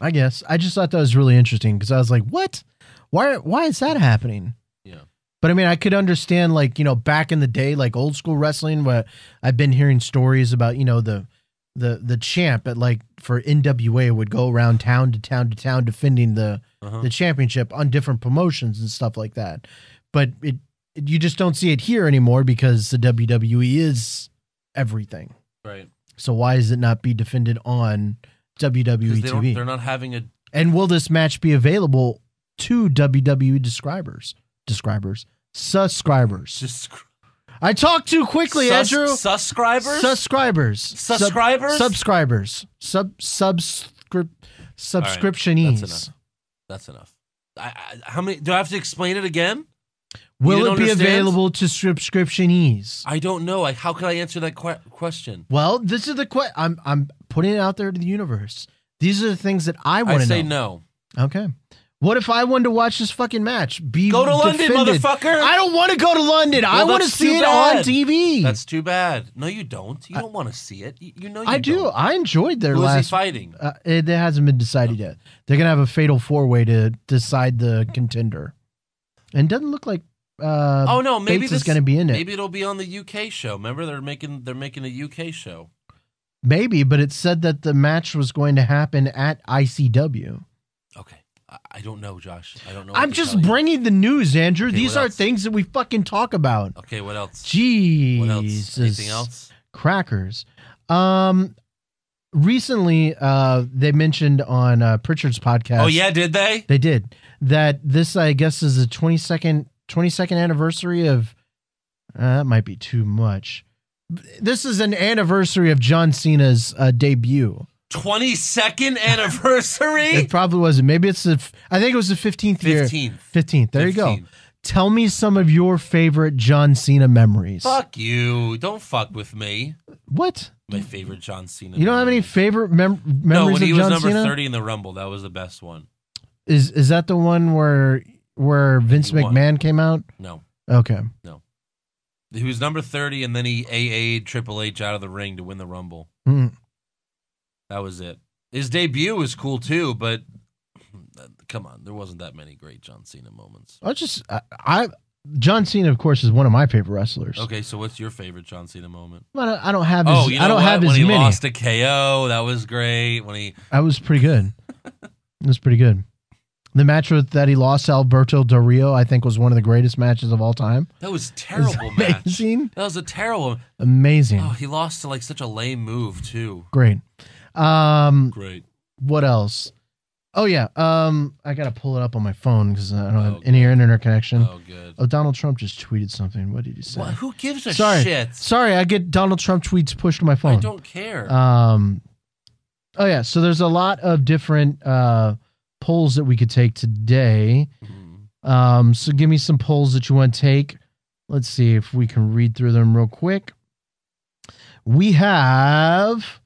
[SPEAKER 3] I guess I just thought that was really interesting because I was like, what? Why? Why is that happening?
[SPEAKER 2] Yeah.
[SPEAKER 3] But I mean, I could understand like you know back in the day, like old school wrestling, where I've been hearing stories about you know the the the champ at like for NWA would go around town to town to town defending the
[SPEAKER 2] Uh-huh.
[SPEAKER 3] the championship on different promotions and stuff like that. But it, it you just don't see it here anymore because the WWE is everything.
[SPEAKER 2] Right.
[SPEAKER 3] So why is it not be defended on WWE
[SPEAKER 2] they
[SPEAKER 3] TV?
[SPEAKER 2] they're not having a.
[SPEAKER 3] And will this match be available to WWE describers? Describers. Subscribers.
[SPEAKER 2] Just
[SPEAKER 3] I talked too quickly,
[SPEAKER 2] sus-
[SPEAKER 3] Andrew.
[SPEAKER 2] Subscribers?
[SPEAKER 3] Subscribers. Sub-
[SPEAKER 2] Subscribers?
[SPEAKER 3] subscribers. Sub subscrip
[SPEAKER 2] That's
[SPEAKER 3] subscriptionees.
[SPEAKER 2] enough. That's enough. I, I, how many? Do I have to explain it again?
[SPEAKER 3] Will it be
[SPEAKER 2] understand?
[SPEAKER 3] available to subscriptionees?
[SPEAKER 2] I don't know. Like, how can I answer that que- question?
[SPEAKER 3] Well, this is the question. I'm I'm putting it out there to the universe. These are the things that I want
[SPEAKER 2] I
[SPEAKER 3] to
[SPEAKER 2] say
[SPEAKER 3] know.
[SPEAKER 2] no.
[SPEAKER 3] Okay. What if I wanted to watch this fucking match? Be
[SPEAKER 2] Go to London,
[SPEAKER 3] defended?
[SPEAKER 2] motherfucker.
[SPEAKER 3] I don't want to go to London. I want to see
[SPEAKER 2] too
[SPEAKER 3] it on. TV.
[SPEAKER 2] That's too bad. No, you don't. You don't want to see it. You, you know you
[SPEAKER 3] I do.
[SPEAKER 2] don't.
[SPEAKER 3] I enjoyed their
[SPEAKER 2] Who
[SPEAKER 3] last.
[SPEAKER 2] fighting?
[SPEAKER 3] Uh, it, it hasn't been decided yet. They're gonna have a fatal four way to decide the contender, and doesn't look like. Uh,
[SPEAKER 2] oh no, maybe
[SPEAKER 3] Bates
[SPEAKER 2] this
[SPEAKER 3] is gonna be in it.
[SPEAKER 2] Maybe it'll be on the UK show. Remember, they're making they're making a UK show.
[SPEAKER 3] maybe, but it said that the match was going to happen at ICW.
[SPEAKER 2] Okay, I, I don't know, Josh. I don't know.
[SPEAKER 3] I'm just
[SPEAKER 2] you.
[SPEAKER 3] bringing the news, Andrew.
[SPEAKER 2] Okay,
[SPEAKER 3] These are
[SPEAKER 2] else?
[SPEAKER 3] things that we fucking talk about.
[SPEAKER 2] Okay, what else?
[SPEAKER 3] Jeez.
[SPEAKER 2] What else? Anything else?
[SPEAKER 3] Crackers. Um, recently, uh, they mentioned on uh, Prichard's podcast.
[SPEAKER 2] Oh yeah, did they?
[SPEAKER 3] they did that. This, I guess, is the 22nd 22nd anniversary of. Uh, that might be too much. This is an anniversary of John Cena's uh, debut.
[SPEAKER 2] Twenty second anniversary.
[SPEAKER 3] It probably wasn't. Maybe it's the. I think it was the 15th year.
[SPEAKER 2] Fifteenth.
[SPEAKER 3] 15th. There you go.
[SPEAKER 2] 15th.
[SPEAKER 3] Tell me some of your favorite John Cena memories.
[SPEAKER 2] Fuck you! Don't fuck with me.
[SPEAKER 3] What?
[SPEAKER 2] My favorite John Cena.
[SPEAKER 3] You don't have any
[SPEAKER 2] memories.
[SPEAKER 3] favorite mem- memories
[SPEAKER 2] No, when
[SPEAKER 3] of
[SPEAKER 2] he was
[SPEAKER 3] John
[SPEAKER 2] number
[SPEAKER 3] Cena?
[SPEAKER 2] thirty in the Rumble, that was the best one.
[SPEAKER 3] Is is that the one where where Vince
[SPEAKER 2] He won.
[SPEAKER 3] McMahon came out?
[SPEAKER 2] No,
[SPEAKER 3] Okay. No.
[SPEAKER 2] He was number thirty, and then he AA'd Triple H out of the ring to win the Rumble.
[SPEAKER 3] Hmm.
[SPEAKER 2] That was it. His debut was cool too, but come on, there wasn't that many great John Cena moments.
[SPEAKER 3] I just I, I John Cena, of course, is one of my favorite wrestlers.
[SPEAKER 2] Okay, so what's your favorite John Cena moment?
[SPEAKER 3] I, I don't have his.
[SPEAKER 2] Oh, you know
[SPEAKER 3] I don't
[SPEAKER 2] what?
[SPEAKER 3] have
[SPEAKER 2] when
[SPEAKER 3] as
[SPEAKER 2] he
[SPEAKER 3] many.
[SPEAKER 2] lost to KO, that was great. When he
[SPEAKER 3] I was pretty good. it was pretty good. The match with, that he lost to Alberto Del Rio, I think, was one of the greatest matches of all time.
[SPEAKER 2] that was
[SPEAKER 3] It was
[SPEAKER 2] terrible match.
[SPEAKER 3] amazing,
[SPEAKER 2] That was a terrible.
[SPEAKER 3] amazing,
[SPEAKER 2] Oh, he lost to like such a lame move too.
[SPEAKER 3] great. Um,
[SPEAKER 2] Great.
[SPEAKER 3] what else? Oh yeah, um, I gotta pull it up on my phone because I don't have
[SPEAKER 2] Oh,
[SPEAKER 3] any internet connection.
[SPEAKER 2] Oh, good.
[SPEAKER 3] Oh, Donald Trump just tweeted something. What did he say?
[SPEAKER 2] What? Who gives a
[SPEAKER 3] Sorry.
[SPEAKER 2] shit?
[SPEAKER 3] Sorry, I get Donald Trump tweets pushed to my phone.
[SPEAKER 2] I don't care.
[SPEAKER 3] Um, Oh yeah, so there's a lot of different uh polls that we could take today.
[SPEAKER 2] Mhm.
[SPEAKER 3] Um, so give me some polls that you want to take. Let's see if we can read through them real quick. We have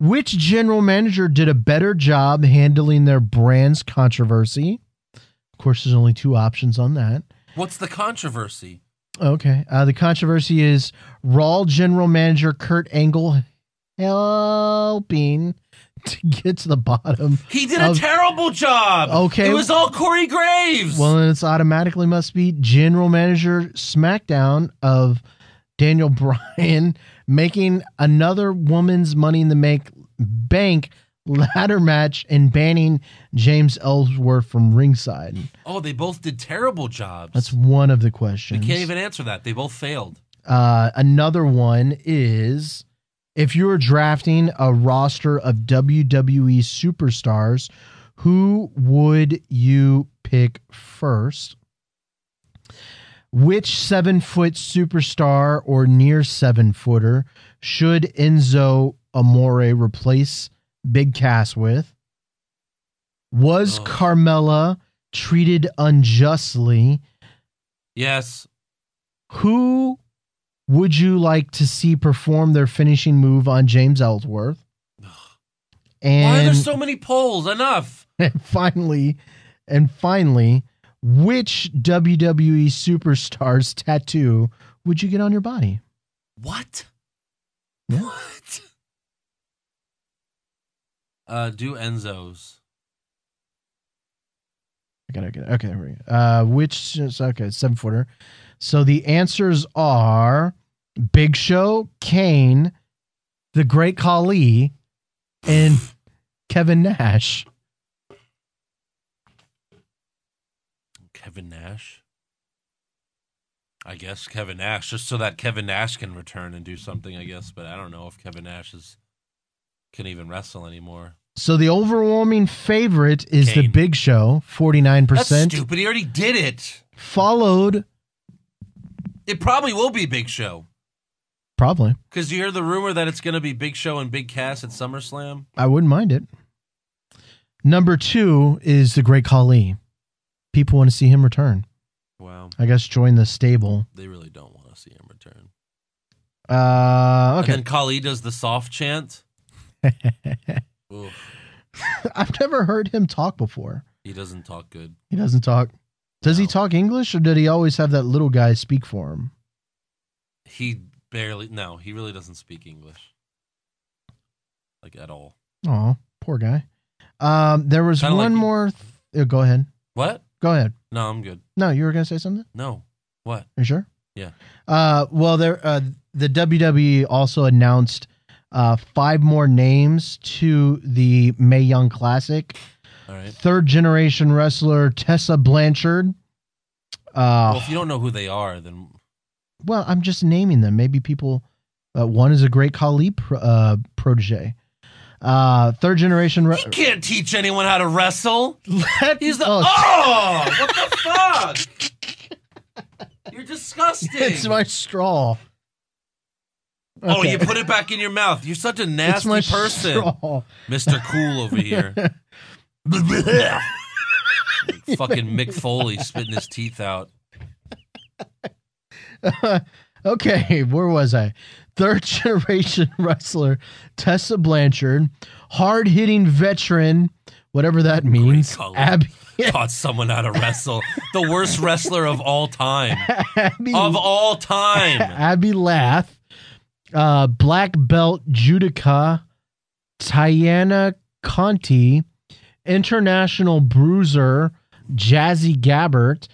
[SPEAKER 3] which general manager did a better job handling their brand's controversy? Of course, there's only two options on that.
[SPEAKER 2] What's the controversy?
[SPEAKER 3] Okay. Uh, the controversy is Raw general manager Kurt Angle helping to get to the bottom.
[SPEAKER 2] He did a terrible job.
[SPEAKER 3] Okay.
[SPEAKER 2] It was all Corey Graves.
[SPEAKER 3] Well, then it's automatically must be general manager SmackDown of Daniel Bryan making another woman's Money in the Make Bank ladder match and banning James Ellsworth from ringside.
[SPEAKER 2] oh, they both did terrible jobs.
[SPEAKER 3] That's one of the questions.
[SPEAKER 2] we can't even answer that. They both failed.
[SPEAKER 3] Uh, another one is if you were drafting a roster of WWE superstars, who would you pick first? Which seven foot superstar or near seven footer should Enzo Amore replace Big Cass with? Was
[SPEAKER 2] Ugh.
[SPEAKER 3] Carmella treated unjustly?
[SPEAKER 2] Yes.
[SPEAKER 3] Who would you like to see perform their finishing move on James Ellsworth?
[SPEAKER 2] Why are there so many polls? Enough.
[SPEAKER 3] and finally, and finally, which WWE superstar's tattoo would you get on your body?
[SPEAKER 2] What?
[SPEAKER 3] Yeah.
[SPEAKER 2] What? Uh, do Enzo's.
[SPEAKER 3] I gotta get it. okay. Here we go. Uh, which okay, seven footer. So the answers are Big Show, Kane, the Great Khali, and Kevin Nash.
[SPEAKER 2] Kevin Nash. I guess Kevin Nash, just so that Kevin Nash can return and do something. I guess, but I don't know if Kevin Nash is can even wrestle anymore.
[SPEAKER 3] So the overwhelming favorite is the Big Show, forty nine percent.
[SPEAKER 2] stupid. He already did it.
[SPEAKER 3] followed
[SPEAKER 2] It probably will be Big Show
[SPEAKER 3] probably.
[SPEAKER 2] because you hear the rumor that it's going to be Big Show and Big Cass at SummerSlam.
[SPEAKER 3] I wouldn't mind it. Number two is the Great Khali. People want to see him return.
[SPEAKER 2] Wow,
[SPEAKER 3] I guess join the stable.
[SPEAKER 2] they really don't want to see him return.
[SPEAKER 3] Uh, okay.
[SPEAKER 2] And then Khali does the soft chant. Oof,
[SPEAKER 3] I've never heard him talk before.
[SPEAKER 2] he doesn't talk good.
[SPEAKER 3] He doesn't talk. Does he talk English or did he always have that little guy speak for him?
[SPEAKER 2] He barely. No, he really doesn't speak English, like at all.
[SPEAKER 3] Oh, poor guy. Um, there was
[SPEAKER 2] Kinda
[SPEAKER 3] one
[SPEAKER 2] like
[SPEAKER 3] more. Th- uh, go ahead.
[SPEAKER 2] What?
[SPEAKER 3] Go ahead.
[SPEAKER 2] No, I'm good.
[SPEAKER 3] No, you were gonna say something.
[SPEAKER 2] No. What?
[SPEAKER 3] Are you sure?
[SPEAKER 2] Yeah.
[SPEAKER 3] Uh, well, there. Uh, the WWE also announced uh, five more names to the Mae Young Classic.
[SPEAKER 2] All right.
[SPEAKER 3] Third generation wrestler Tessa Blanchard. Uh,
[SPEAKER 2] Well, if you don't know who they are, then
[SPEAKER 3] well, I'm just naming them. Maybe people. Uh, one is a great Khali pro, uh, protege. Uh, third generation. Re-
[SPEAKER 2] he can't teach anyone how to wrestle.
[SPEAKER 3] Let-
[SPEAKER 2] He's the
[SPEAKER 3] oh,
[SPEAKER 2] oh, what the fuck? You're disgusting.
[SPEAKER 3] it's my straw.
[SPEAKER 2] Oh, you put it back in your mouth. You're such a
[SPEAKER 3] It's
[SPEAKER 2] nasty
[SPEAKER 3] my
[SPEAKER 2] person,
[SPEAKER 3] straw.
[SPEAKER 2] Mister Cool over here. Fucking Mick Foley spitting his teeth out.
[SPEAKER 3] okay, where was I? Third generation wrestler Tessa Blanchard, hard hitting veteran, whatever that means. Abby,
[SPEAKER 2] Taught someone how to wrestle. The worst wrestler of all time.
[SPEAKER 3] Abby,
[SPEAKER 2] Of all time.
[SPEAKER 3] Abbey Laith, uh, black belt Judoka, Taynara Conti, international bruiser Jazzy Gabert,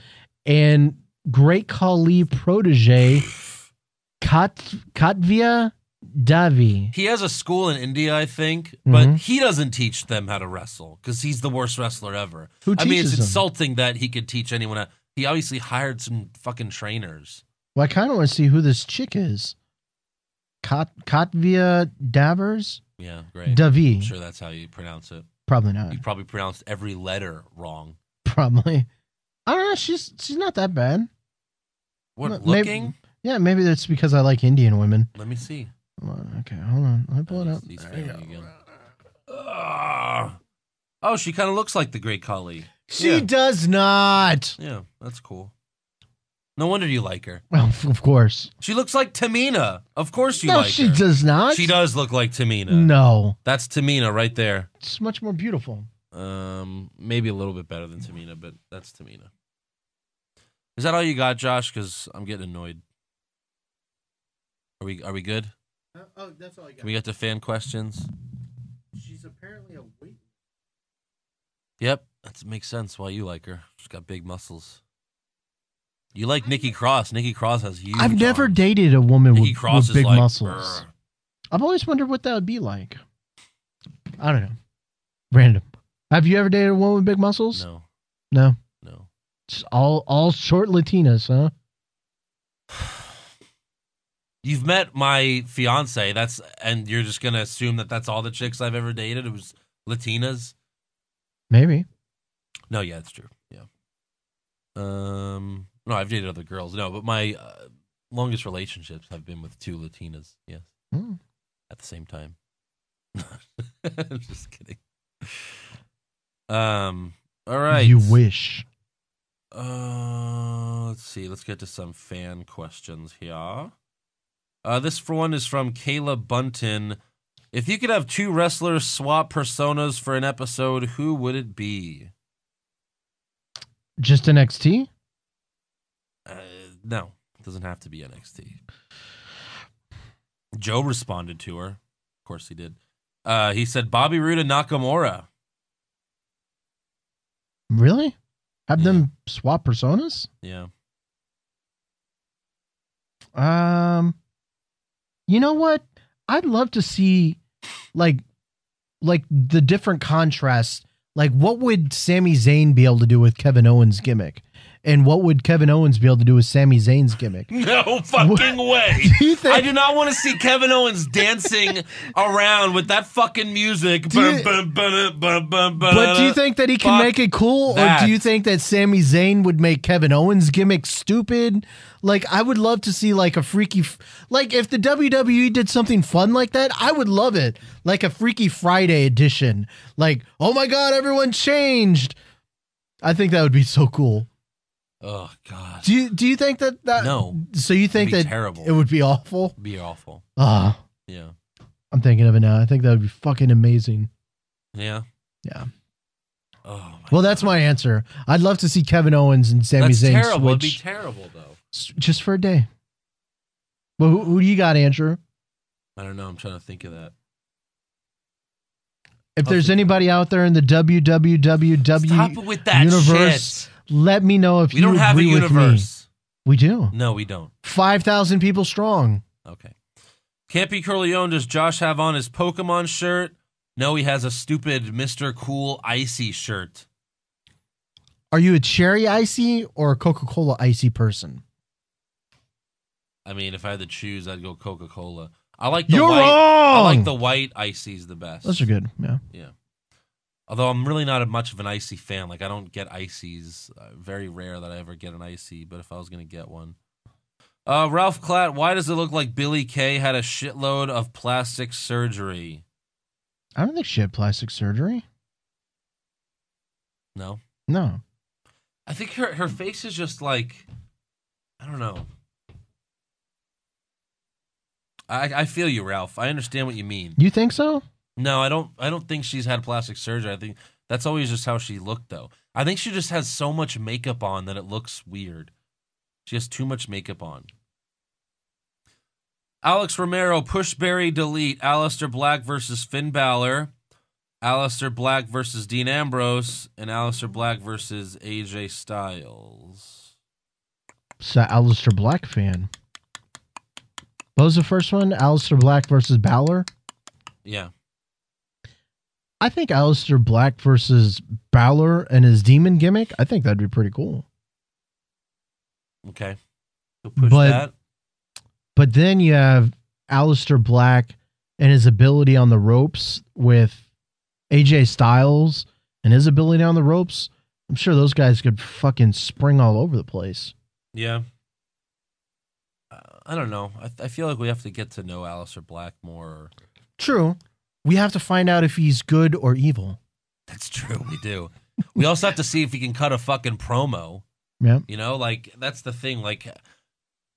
[SPEAKER 3] and Great Khali protege Kat, Katvia Davi.
[SPEAKER 2] He has a school in India, I think, but
[SPEAKER 3] Mhm.
[SPEAKER 2] he doesn't teach them how to wrestle because he's the worst wrestler ever.
[SPEAKER 3] Who
[SPEAKER 2] I mean, it's
[SPEAKER 3] them?
[SPEAKER 2] insulting that he could teach anyone. How, he obviously hired some fucking trainers.
[SPEAKER 3] Well, I kind of want to see who this chick is. Kat, Katvia Davers?
[SPEAKER 2] Yeah, great.
[SPEAKER 3] Davi.
[SPEAKER 2] I'm sure that's how you pronounce it.
[SPEAKER 3] Probably not.
[SPEAKER 2] You probably pronounced every letter wrong.
[SPEAKER 3] Probably. I don't know. She's she's not that bad.
[SPEAKER 2] What
[SPEAKER 3] M- maybe-
[SPEAKER 2] looking?
[SPEAKER 3] Yeah, maybe that's because I like Indian women.
[SPEAKER 2] Let me see.
[SPEAKER 3] Hold on. Okay, hold on. Let me pull it up.
[SPEAKER 2] He's
[SPEAKER 3] There you
[SPEAKER 2] failing
[SPEAKER 3] go.
[SPEAKER 2] again. Ah. oh, she kind of looks like the Great Khali.
[SPEAKER 3] She
[SPEAKER 2] Yeah.
[SPEAKER 3] does not.
[SPEAKER 2] Yeah, that's cool. No wonder you like her.
[SPEAKER 3] Well, f- of course.
[SPEAKER 2] She looks like Tamina. Of course you
[SPEAKER 3] no,
[SPEAKER 2] like
[SPEAKER 3] she
[SPEAKER 2] her.
[SPEAKER 3] does not.
[SPEAKER 2] She does look like Tamina.
[SPEAKER 3] No,
[SPEAKER 2] That's Tamina right there.
[SPEAKER 3] it's much more beautiful.
[SPEAKER 2] Um, maybe a little bit better than Tamina, but that's Tamina. Is that all you got, Josh? Because I'm getting annoyed. Are we are we good?
[SPEAKER 3] Uh, oh, that's all I
[SPEAKER 2] Can we get the fan questions?
[SPEAKER 3] She's apparently a weight.
[SPEAKER 2] Yep, that makes sense. Why you like her? She's got big muscles. You like Nikki Cross? Nikki Cross has huge.
[SPEAKER 3] I've never
[SPEAKER 2] arms.
[SPEAKER 3] dated a woman
[SPEAKER 2] Nikki
[SPEAKER 3] with,
[SPEAKER 2] Cross
[SPEAKER 3] with big
[SPEAKER 2] like,
[SPEAKER 3] muscles.
[SPEAKER 2] "Brr."
[SPEAKER 3] I've always wondered what that would be like. I don't know. Random. Have you ever dated a woman with big muscles?
[SPEAKER 2] No,
[SPEAKER 3] No.
[SPEAKER 2] no.
[SPEAKER 3] Just all all short Latinas, huh?
[SPEAKER 2] You've met my fiance. That's and you're just gonna assume that that's all the chicks I've ever dated. It was Latinas.
[SPEAKER 3] Maybe.
[SPEAKER 2] No, yeah, it's true. Yeah. Um, no, I've dated other girls. No, but my uh, longest relationships have been with two Latinas. Yes,
[SPEAKER 3] Hmm.
[SPEAKER 2] at the same time. Just kidding. Um. All right.
[SPEAKER 3] You wish.
[SPEAKER 2] Uh, let's see. Let's get to some fan questions here. Uh, this for one is from Kayla Bunton. If you could have two wrestlers swap personas for an episode, who would it be?
[SPEAKER 3] Just NXT?
[SPEAKER 2] Uh, no, it doesn't have to be NXT. Joe responded to her. Of course he did. Uh, he said Bobby Roode and Nakamura.
[SPEAKER 3] Really? Have
[SPEAKER 2] Yeah.
[SPEAKER 3] them swap personas?
[SPEAKER 2] Yeah.
[SPEAKER 3] Um You know what? I'd love to see like like the different contrasts. Like what would Sami Zayn be able to do with Kevin Owens' gimmick? And what would Kevin Owens be able to do with Sami Zayn's gimmick?
[SPEAKER 2] No fucking way.
[SPEAKER 3] Do you think
[SPEAKER 2] I do not want to see Kevin Owens dancing around with that fucking music.
[SPEAKER 3] Do you- But do you think that he can make it cool, or do you think that Sami Zayn would make Kevin Owens' gimmick stupid? Like, I would love to see like a freaky, like if the WWE did something fun like that, I would love it. Like a Freaky Friday edition. Like, oh my god, everyone changed. I think that would be so cool.
[SPEAKER 2] Oh God,
[SPEAKER 3] Do you do you think that that
[SPEAKER 2] No.
[SPEAKER 3] So you think
[SPEAKER 2] be
[SPEAKER 3] that
[SPEAKER 2] terrible.
[SPEAKER 3] it would be awful?
[SPEAKER 2] be awful.
[SPEAKER 3] Ah,
[SPEAKER 2] Yeah,
[SPEAKER 3] I'm thinking of it now. I think that would be fucking amazing.
[SPEAKER 2] yeah,
[SPEAKER 3] Yeah.
[SPEAKER 2] Oh, my
[SPEAKER 3] Well, that's my answer. I'd love to see Kevin Owens and Sami
[SPEAKER 2] That's
[SPEAKER 3] Zayn
[SPEAKER 2] terrible. It'd be
[SPEAKER 3] switch.
[SPEAKER 2] terrible though.
[SPEAKER 3] S- just for a day. Well, who, who do you got, Andrew?
[SPEAKER 2] I don't know. I'm trying to think of that.
[SPEAKER 3] If
[SPEAKER 2] I'll
[SPEAKER 3] there's
[SPEAKER 2] think-
[SPEAKER 3] anybody out there in the www
[SPEAKER 2] Stop with that
[SPEAKER 3] universe,
[SPEAKER 2] shit.
[SPEAKER 3] Let me know if
[SPEAKER 2] We
[SPEAKER 3] you
[SPEAKER 2] don't have a
[SPEAKER 3] agree with me.
[SPEAKER 2] universe.
[SPEAKER 3] We do.
[SPEAKER 2] No, we don't.
[SPEAKER 3] Five thousand people strong.
[SPEAKER 2] Okay. Campy Corleone, does Josh have on his Pokemon shirt? No, he has a stupid Mr. Cool Icy shirt.
[SPEAKER 3] Are you a cherry icy or a Coca Cola icy person?
[SPEAKER 2] I mean, if I had to choose, I'd go Coca Cola. I like the
[SPEAKER 3] You're
[SPEAKER 2] white. I
[SPEAKER 3] wrong.
[SPEAKER 2] like the white ices the best.
[SPEAKER 3] Those are good. Yeah.
[SPEAKER 2] Yeah. Although I'm really not a much of an icy fan. Like I don't get ices. Uh, very rare that I ever get an icy. But if I was gonna get one, uh, Ralph Klatt, why does it look like Billy Kay had a shitload of plastic surgery?
[SPEAKER 3] I don't think she had plastic surgery.
[SPEAKER 2] No,
[SPEAKER 3] No.
[SPEAKER 2] I think her her face is just like I don't know. I I feel you, Ralph. I understand what you mean.
[SPEAKER 3] You think so?
[SPEAKER 2] No, I don't. I don't think she's had plastic surgery. I think that's always just how she looked, though. I think she just has so much makeup on that it looks weird. She has too much makeup on. Alex Romero, push Pushberry, delete. Aleister Black versus Finn Balor. Aleister Black versus Dean Ambrose. And Aleister Black versus AJ Styles.
[SPEAKER 3] So Aleister Black fan. What was the first one? Aleister Black versus Balor?
[SPEAKER 2] Yeah.
[SPEAKER 3] I think Aleister Black versus Balor and his demon gimmick. I think that'd be pretty cool.
[SPEAKER 2] Okay. Push
[SPEAKER 3] But-
[SPEAKER 2] that.
[SPEAKER 3] But then you have Aleister Black and his ability on the ropes with AJ Styles and his ability on the ropes. I'm sure those guys could fucking spring all over the place.
[SPEAKER 2] Yeah. Uh, I don't know. I, I feel like we have to get to know Aleister Black more.
[SPEAKER 3] True. We have to find out if he's good or evil.
[SPEAKER 2] That's true. We do. we also have to see if he can cut a fucking promo.
[SPEAKER 3] Yeah.
[SPEAKER 2] You know, like that's the thing. Like,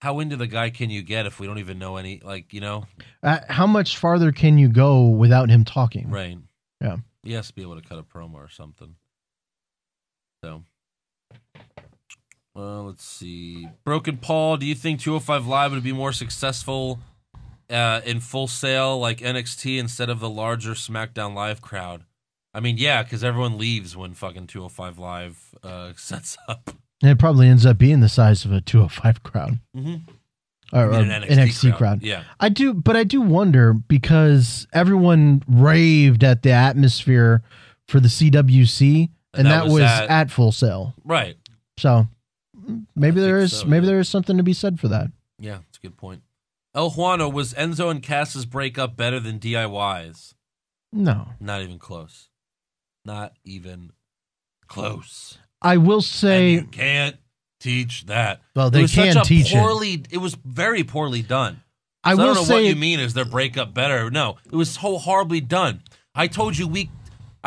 [SPEAKER 2] how into the guy can you get if we don't even know any? Like, you know,
[SPEAKER 3] Uh, how much farther can you go without him talking?
[SPEAKER 2] right?
[SPEAKER 3] Yeah.
[SPEAKER 2] He has to be able to cut a promo or something. So, well, let's see. Broken Paul, do you think 205 Live would be more successful uh, in Full Sail like NXT instead of the larger SmackDown Live crowd? I mean, yeah, because everyone leaves when fucking 205 Live uh, sets up.
[SPEAKER 3] And it probably ends up being the size of a 205 crowd
[SPEAKER 2] Mm-hmm.
[SPEAKER 3] or, or
[SPEAKER 2] An
[SPEAKER 3] NXT, crowd.
[SPEAKER 2] Yeah.
[SPEAKER 3] I do, but I do wonder because everyone raved at the atmosphere for the CWC, and,
[SPEAKER 2] And that
[SPEAKER 3] that,
[SPEAKER 2] was
[SPEAKER 3] was,
[SPEAKER 2] at-
[SPEAKER 3] at, Full Sail.
[SPEAKER 2] Right.
[SPEAKER 3] So maybe there
[SPEAKER 2] so,
[SPEAKER 3] maybe
[SPEAKER 2] yeah.
[SPEAKER 3] there is something to be said for that.
[SPEAKER 2] Yeah, it's a good point. El Juano, was Enzo and Cass's breakup better than DIY's?
[SPEAKER 3] No,
[SPEAKER 2] Not even close. Not even close.
[SPEAKER 3] I will
[SPEAKER 2] And
[SPEAKER 3] say,
[SPEAKER 2] you can't teach that.
[SPEAKER 3] well,
[SPEAKER 2] it
[SPEAKER 3] they
[SPEAKER 2] was
[SPEAKER 3] can
[SPEAKER 2] such a
[SPEAKER 3] teach it.
[SPEAKER 2] poorly, it. was very poorly done.
[SPEAKER 3] I
[SPEAKER 2] So I
[SPEAKER 3] will
[SPEAKER 2] don't know what you mean is their breakup better. No, it was so horribly done. I told you week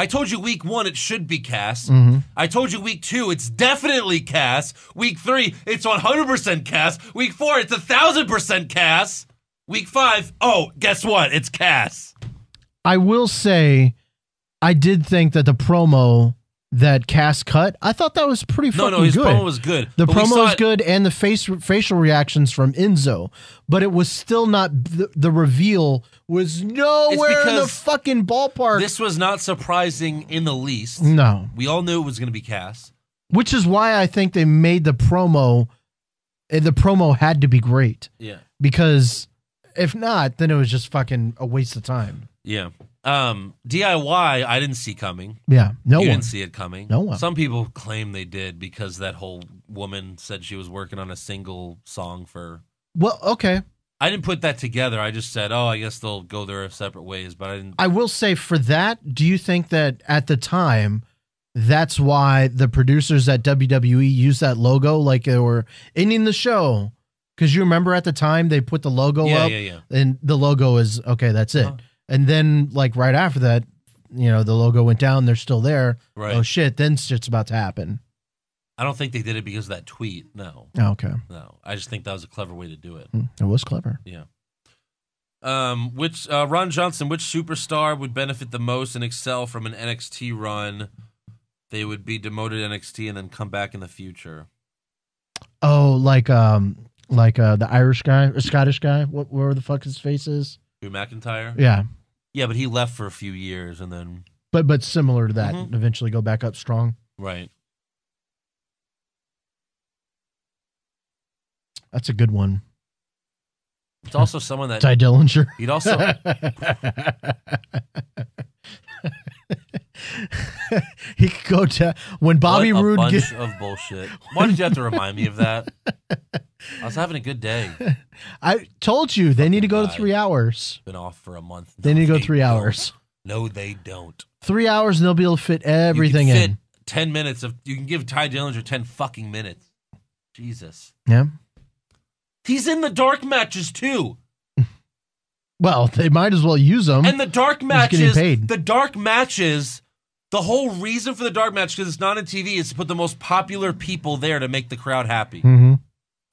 [SPEAKER 2] I told you week one it should be Cass.
[SPEAKER 3] Mhm.
[SPEAKER 2] I told you week two it's definitely Cass. Week three it's 100% Cass. Week four it's a thousand percent Cass. Week five, oh, guess what? It's Cass.
[SPEAKER 3] I will say, I did think that the promo that Cass cut, I thought that was pretty
[SPEAKER 2] No,
[SPEAKER 3] fucking
[SPEAKER 2] no, his
[SPEAKER 3] good.
[SPEAKER 2] promo was good.
[SPEAKER 3] The promo was
[SPEAKER 2] it-
[SPEAKER 3] good, and the face facial reactions from Enzo, but it was still not the, the reveal was nowhere in the fucking ballpark.
[SPEAKER 2] This was not surprising in the least.
[SPEAKER 3] no,
[SPEAKER 2] We all knew it was going to be Cass.
[SPEAKER 3] which is why I think they made the promo. The promo had to be great
[SPEAKER 2] Yeah.
[SPEAKER 3] because if not, then it was just fucking a waste of time.
[SPEAKER 2] Yeah. Um, DIY, I didn't see coming.
[SPEAKER 3] Yeah, no
[SPEAKER 2] you
[SPEAKER 3] one.
[SPEAKER 2] didn't see it coming.
[SPEAKER 3] No one.
[SPEAKER 2] Some people claim they did because that whole woman said she was working on a single song for.
[SPEAKER 3] Well, okay.
[SPEAKER 2] I didn't put that together. I just said, oh, I guess they'll go their separate ways. But I didn't.
[SPEAKER 3] I will say for that, do you think that at the time, that's why the producers at WWE used that logo like they were ending the show? Because you remember at the time they put the logo
[SPEAKER 2] yeah,
[SPEAKER 3] up,
[SPEAKER 2] yeah, yeah.
[SPEAKER 3] and the logo is okay. That's it.
[SPEAKER 2] Uh-huh.
[SPEAKER 3] And then like right after that, you know, the logo went down. They're still there.
[SPEAKER 2] Right.
[SPEAKER 3] Oh shit! Then shit's about to happen.
[SPEAKER 2] I don't think they did it because of that tweet. No,
[SPEAKER 3] Oh, okay,
[SPEAKER 2] no. I just think that was a clever way to do it.
[SPEAKER 3] Hmm, it was clever. Yeah.
[SPEAKER 2] Um, which uh, Ron Johnson, which superstar would benefit the most and excel from an NXT run? They would be demoted NXT and then come back in the future.
[SPEAKER 3] Oh, like um, like uh, the Irish guy or Scottish guy. What where the fuck his face is?
[SPEAKER 2] Drew McIntyre.
[SPEAKER 3] Yeah,
[SPEAKER 2] Yeah, but he left for a few years and then
[SPEAKER 3] but but similar to that.
[SPEAKER 2] Mhm.
[SPEAKER 3] Eventually go back up strong.
[SPEAKER 2] right.
[SPEAKER 3] That's a good one.
[SPEAKER 2] It's also someone that
[SPEAKER 3] Tye Dillinger.
[SPEAKER 2] he'd also
[SPEAKER 3] he could go to when Bobby
[SPEAKER 2] what a
[SPEAKER 3] Roode
[SPEAKER 2] bunch
[SPEAKER 3] get,
[SPEAKER 2] of bullshit. Why did you have to remind me of that? I was having a good day.
[SPEAKER 3] I told you they need to go to three hours.
[SPEAKER 2] Been off for a month.
[SPEAKER 3] They need to go three
[SPEAKER 2] don't.
[SPEAKER 3] hours.
[SPEAKER 2] No, they don't.
[SPEAKER 3] Three hours and they'll be able to fit
[SPEAKER 2] You
[SPEAKER 3] everything
[SPEAKER 2] fit
[SPEAKER 3] in.
[SPEAKER 2] ten minutes of. You can give Tye Dillinger ten fucking minutes. Jesus,
[SPEAKER 3] Yeah.
[SPEAKER 2] he's in the dark matches too.
[SPEAKER 3] Well, they might as well use them.
[SPEAKER 2] And the dark matches, the dark matches, the whole reason for the dark match because it's not on TV is to put the most popular people there to make the crowd happy.
[SPEAKER 3] hmm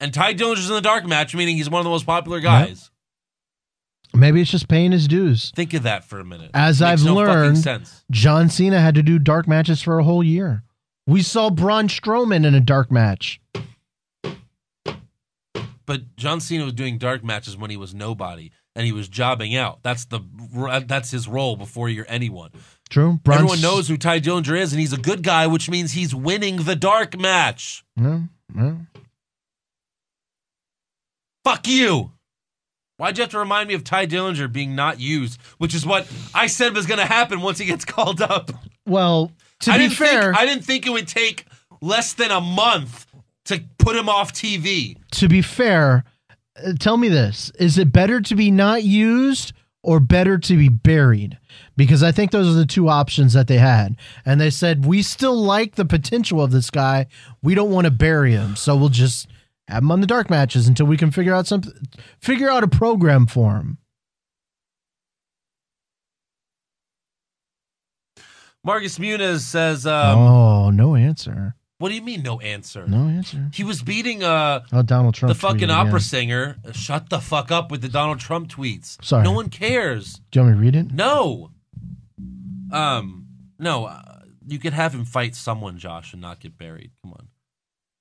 [SPEAKER 2] And Tye Dillinger's in the dark match, meaning he's one of the most popular guys.
[SPEAKER 3] Maybe it's just paying his dues.
[SPEAKER 2] Think of that for a minute.
[SPEAKER 3] As I've
[SPEAKER 2] no
[SPEAKER 3] learned-. John Cena had to do dark matches for a whole year. We saw Braun Strowman in a dark match.
[SPEAKER 2] But John Cena was doing dark matches when he was nobody and he was jobbing out. That's the that's his role before you're anyone.
[SPEAKER 3] True. Braun
[SPEAKER 2] Everyone knows who Tye Dillinger is, and he's a good guy, which means he's winning the dark match.
[SPEAKER 3] Yeah, yeah.
[SPEAKER 2] Fuck you. Why'd you have to remind me of Tye Dillinger being not used, which is what I said was going to happen once he gets called up?
[SPEAKER 3] Well, to
[SPEAKER 2] I
[SPEAKER 3] be fair,
[SPEAKER 2] think, I didn't think it would take less than a month to put him off TV.
[SPEAKER 3] to be fair, tell me this: is it better to be not used or better to be buried? Because I think those are the two options that they had, and they said we still like the potential of this guy. We don't want to bury him, so we'll just have him on the dark matches until we can figure out something, figure out a program for him.
[SPEAKER 2] Marcus Muniz says, um,
[SPEAKER 3] oh, no answer.
[SPEAKER 2] "What do you mean no answer?
[SPEAKER 3] No answer.
[SPEAKER 2] He was beating uh
[SPEAKER 3] Oh, Donald Trump.
[SPEAKER 2] the fucking
[SPEAKER 3] tweeted
[SPEAKER 2] opera
[SPEAKER 3] again.
[SPEAKER 2] singer. Shut the fuck up with the Donald Trump tweets.
[SPEAKER 3] Sorry.
[SPEAKER 2] no one cares.
[SPEAKER 3] Do you want me to read it?
[SPEAKER 2] No. Um, no. Uh, you could have him fight someone, Josh, and not get buried. Come on.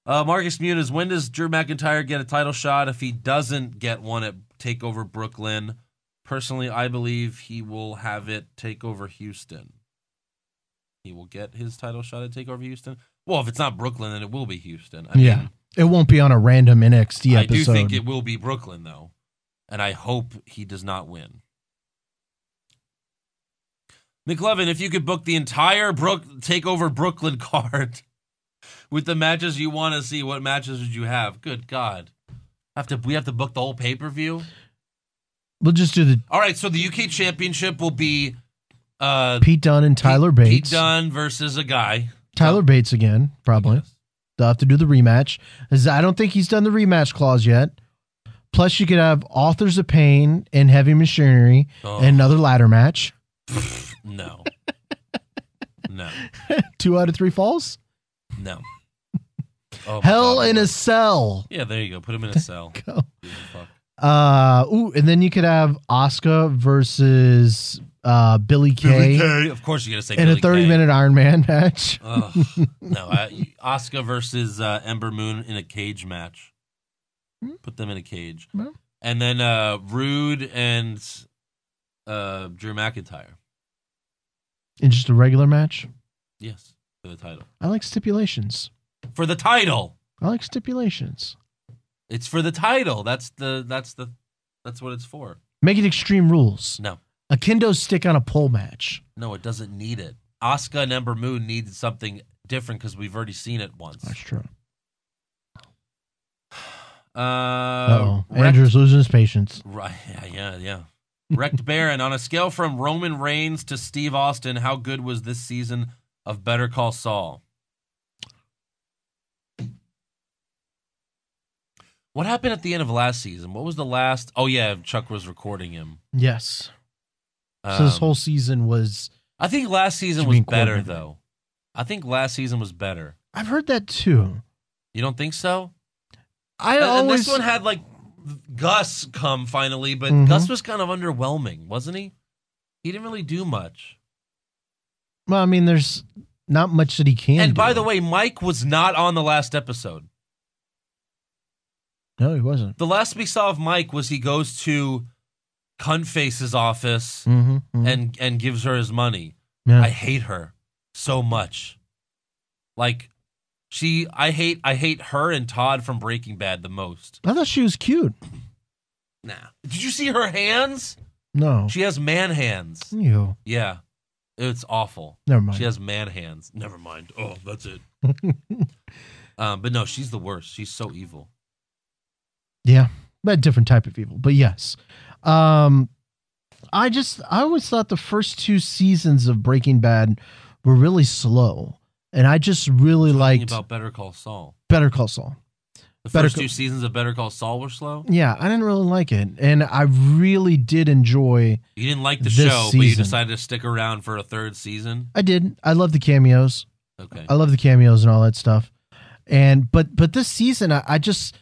[SPEAKER 2] Uh, Marcus Muniz, when does Drew McIntyre get a title shot? If he doesn't get one at Takeover Brooklyn, personally, I believe he will have it take over Houston. He will get his title shot at Takeover Houston. Well, if it's not Brooklyn, then it will be Houston. I
[SPEAKER 3] yeah.
[SPEAKER 2] mean,
[SPEAKER 3] It won't be on a random NXT
[SPEAKER 2] I
[SPEAKER 3] episode.
[SPEAKER 2] do think it will be Brooklyn, though, and I hope he does not win. McLevin, if you could book the entire Brook Takeover Brooklyn card with the matches you want to see, what matches would you have? Good God, have to we have to book the whole pay per view.
[SPEAKER 3] we'll just do the
[SPEAKER 2] All right, so the UK Championship will be uh,
[SPEAKER 3] Pete Dunne and Tyler
[SPEAKER 2] Pete,
[SPEAKER 3] Bates.
[SPEAKER 2] Pete Dunne versus a guy.
[SPEAKER 3] Tyler Bates again, probably.
[SPEAKER 2] Yes.
[SPEAKER 3] They'll have to do the rematch. As I don't think he's done the rematch clause yet. Plus, you could have Authors of Pain and Heavy Machinery
[SPEAKER 2] Oh.
[SPEAKER 3] and another ladder match.
[SPEAKER 2] No, no,
[SPEAKER 3] Two out of three falls.
[SPEAKER 2] no. Oh,
[SPEAKER 3] Hell
[SPEAKER 2] God.
[SPEAKER 3] in a cell.
[SPEAKER 2] Yeah, there you go. Put him in a cell.
[SPEAKER 3] Go.
[SPEAKER 2] Give a fuck.
[SPEAKER 3] Uh, ooh, and then you could have Asuka versus uh, Billy Kay,
[SPEAKER 2] Billy Kay. Of course, you got to say
[SPEAKER 3] in
[SPEAKER 2] Billy
[SPEAKER 3] a 30
[SPEAKER 2] Kay.
[SPEAKER 3] minute Iron Man match.
[SPEAKER 2] Ugh. no, I, Asuka versus uh, Ember Moon in a cage match. Put them in a cage,
[SPEAKER 3] Well.
[SPEAKER 2] and then uh, Roode and uh, Drew McIntyre.
[SPEAKER 3] In just a regular match.
[SPEAKER 2] Yes, for the title.
[SPEAKER 3] I like stipulations.
[SPEAKER 2] For the title,
[SPEAKER 3] I like stipulations.
[SPEAKER 2] it's for the title. That's the that's the that's what it's for.
[SPEAKER 3] Make it extreme rules.
[SPEAKER 2] No,
[SPEAKER 3] A kendo stick on a pole match.
[SPEAKER 2] no, it doesn't need it. Asuka and Ember Moon needed something different because we've already seen it once.
[SPEAKER 3] That's true.
[SPEAKER 2] Uh,
[SPEAKER 3] oh, Andrew's losing his patience.
[SPEAKER 2] Right. Yeah, yeah, yeah. Wrecked Baron, on a scale from Roman Reigns to Steve Austin, how good was this season of Better Call Saul? What happened at the end of last season? What was the last? Oh yeah, Chuck was recording him.
[SPEAKER 3] Yes. So this
[SPEAKER 2] Um,
[SPEAKER 3] whole season was.
[SPEAKER 2] I think last season was better though. I think last season was better.
[SPEAKER 3] I've heard that too.
[SPEAKER 2] You don't think so?
[SPEAKER 3] I
[SPEAKER 2] And- and
[SPEAKER 3] always.
[SPEAKER 2] this one had like Gus come finally, but
[SPEAKER 3] Mhm.
[SPEAKER 2] Gus was kind of underwhelming, wasn't he? He didn't really do much.
[SPEAKER 3] well, I mean, there's not much that he can.
[SPEAKER 2] And by the way, Mike was not on the last episode.
[SPEAKER 3] no, he wasn't.
[SPEAKER 2] The last we saw of Mike was he goes to Cunface's office
[SPEAKER 3] Mm-hmm,
[SPEAKER 2] and and gives her his money.
[SPEAKER 3] yeah.
[SPEAKER 2] I hate her so much. Like she I hate I hate her and Todd from Breaking Bad the most.
[SPEAKER 3] I thought she was cute.
[SPEAKER 2] Nah. Did you see her hands?
[SPEAKER 3] No.
[SPEAKER 2] She has man hands.
[SPEAKER 3] Ew.
[SPEAKER 2] Yeah. It's awful.
[SPEAKER 3] Never mind.
[SPEAKER 2] She has man hands. Never mind. Oh, that's it. um, but no, she's the worst. She's so evil.
[SPEAKER 3] Yeah, but a different type of evil. But yes, um, I just I always thought the first two seasons of Breaking Bad were really slow, and I just really
[SPEAKER 2] Talking
[SPEAKER 3] liked
[SPEAKER 2] about Better Call Saul.
[SPEAKER 3] Better Call Saul.
[SPEAKER 2] The
[SPEAKER 3] Better
[SPEAKER 2] first
[SPEAKER 3] Call-
[SPEAKER 2] two seasons of Better Call Saul were slow.
[SPEAKER 3] Yeah, I didn't really like it, and I really did enjoy.
[SPEAKER 2] You didn't like the show, but you decided to stick around for a third season.
[SPEAKER 3] I did. I love the cameos.
[SPEAKER 2] Okay.
[SPEAKER 3] I love the cameos and all that stuff. And but but this season, I, I just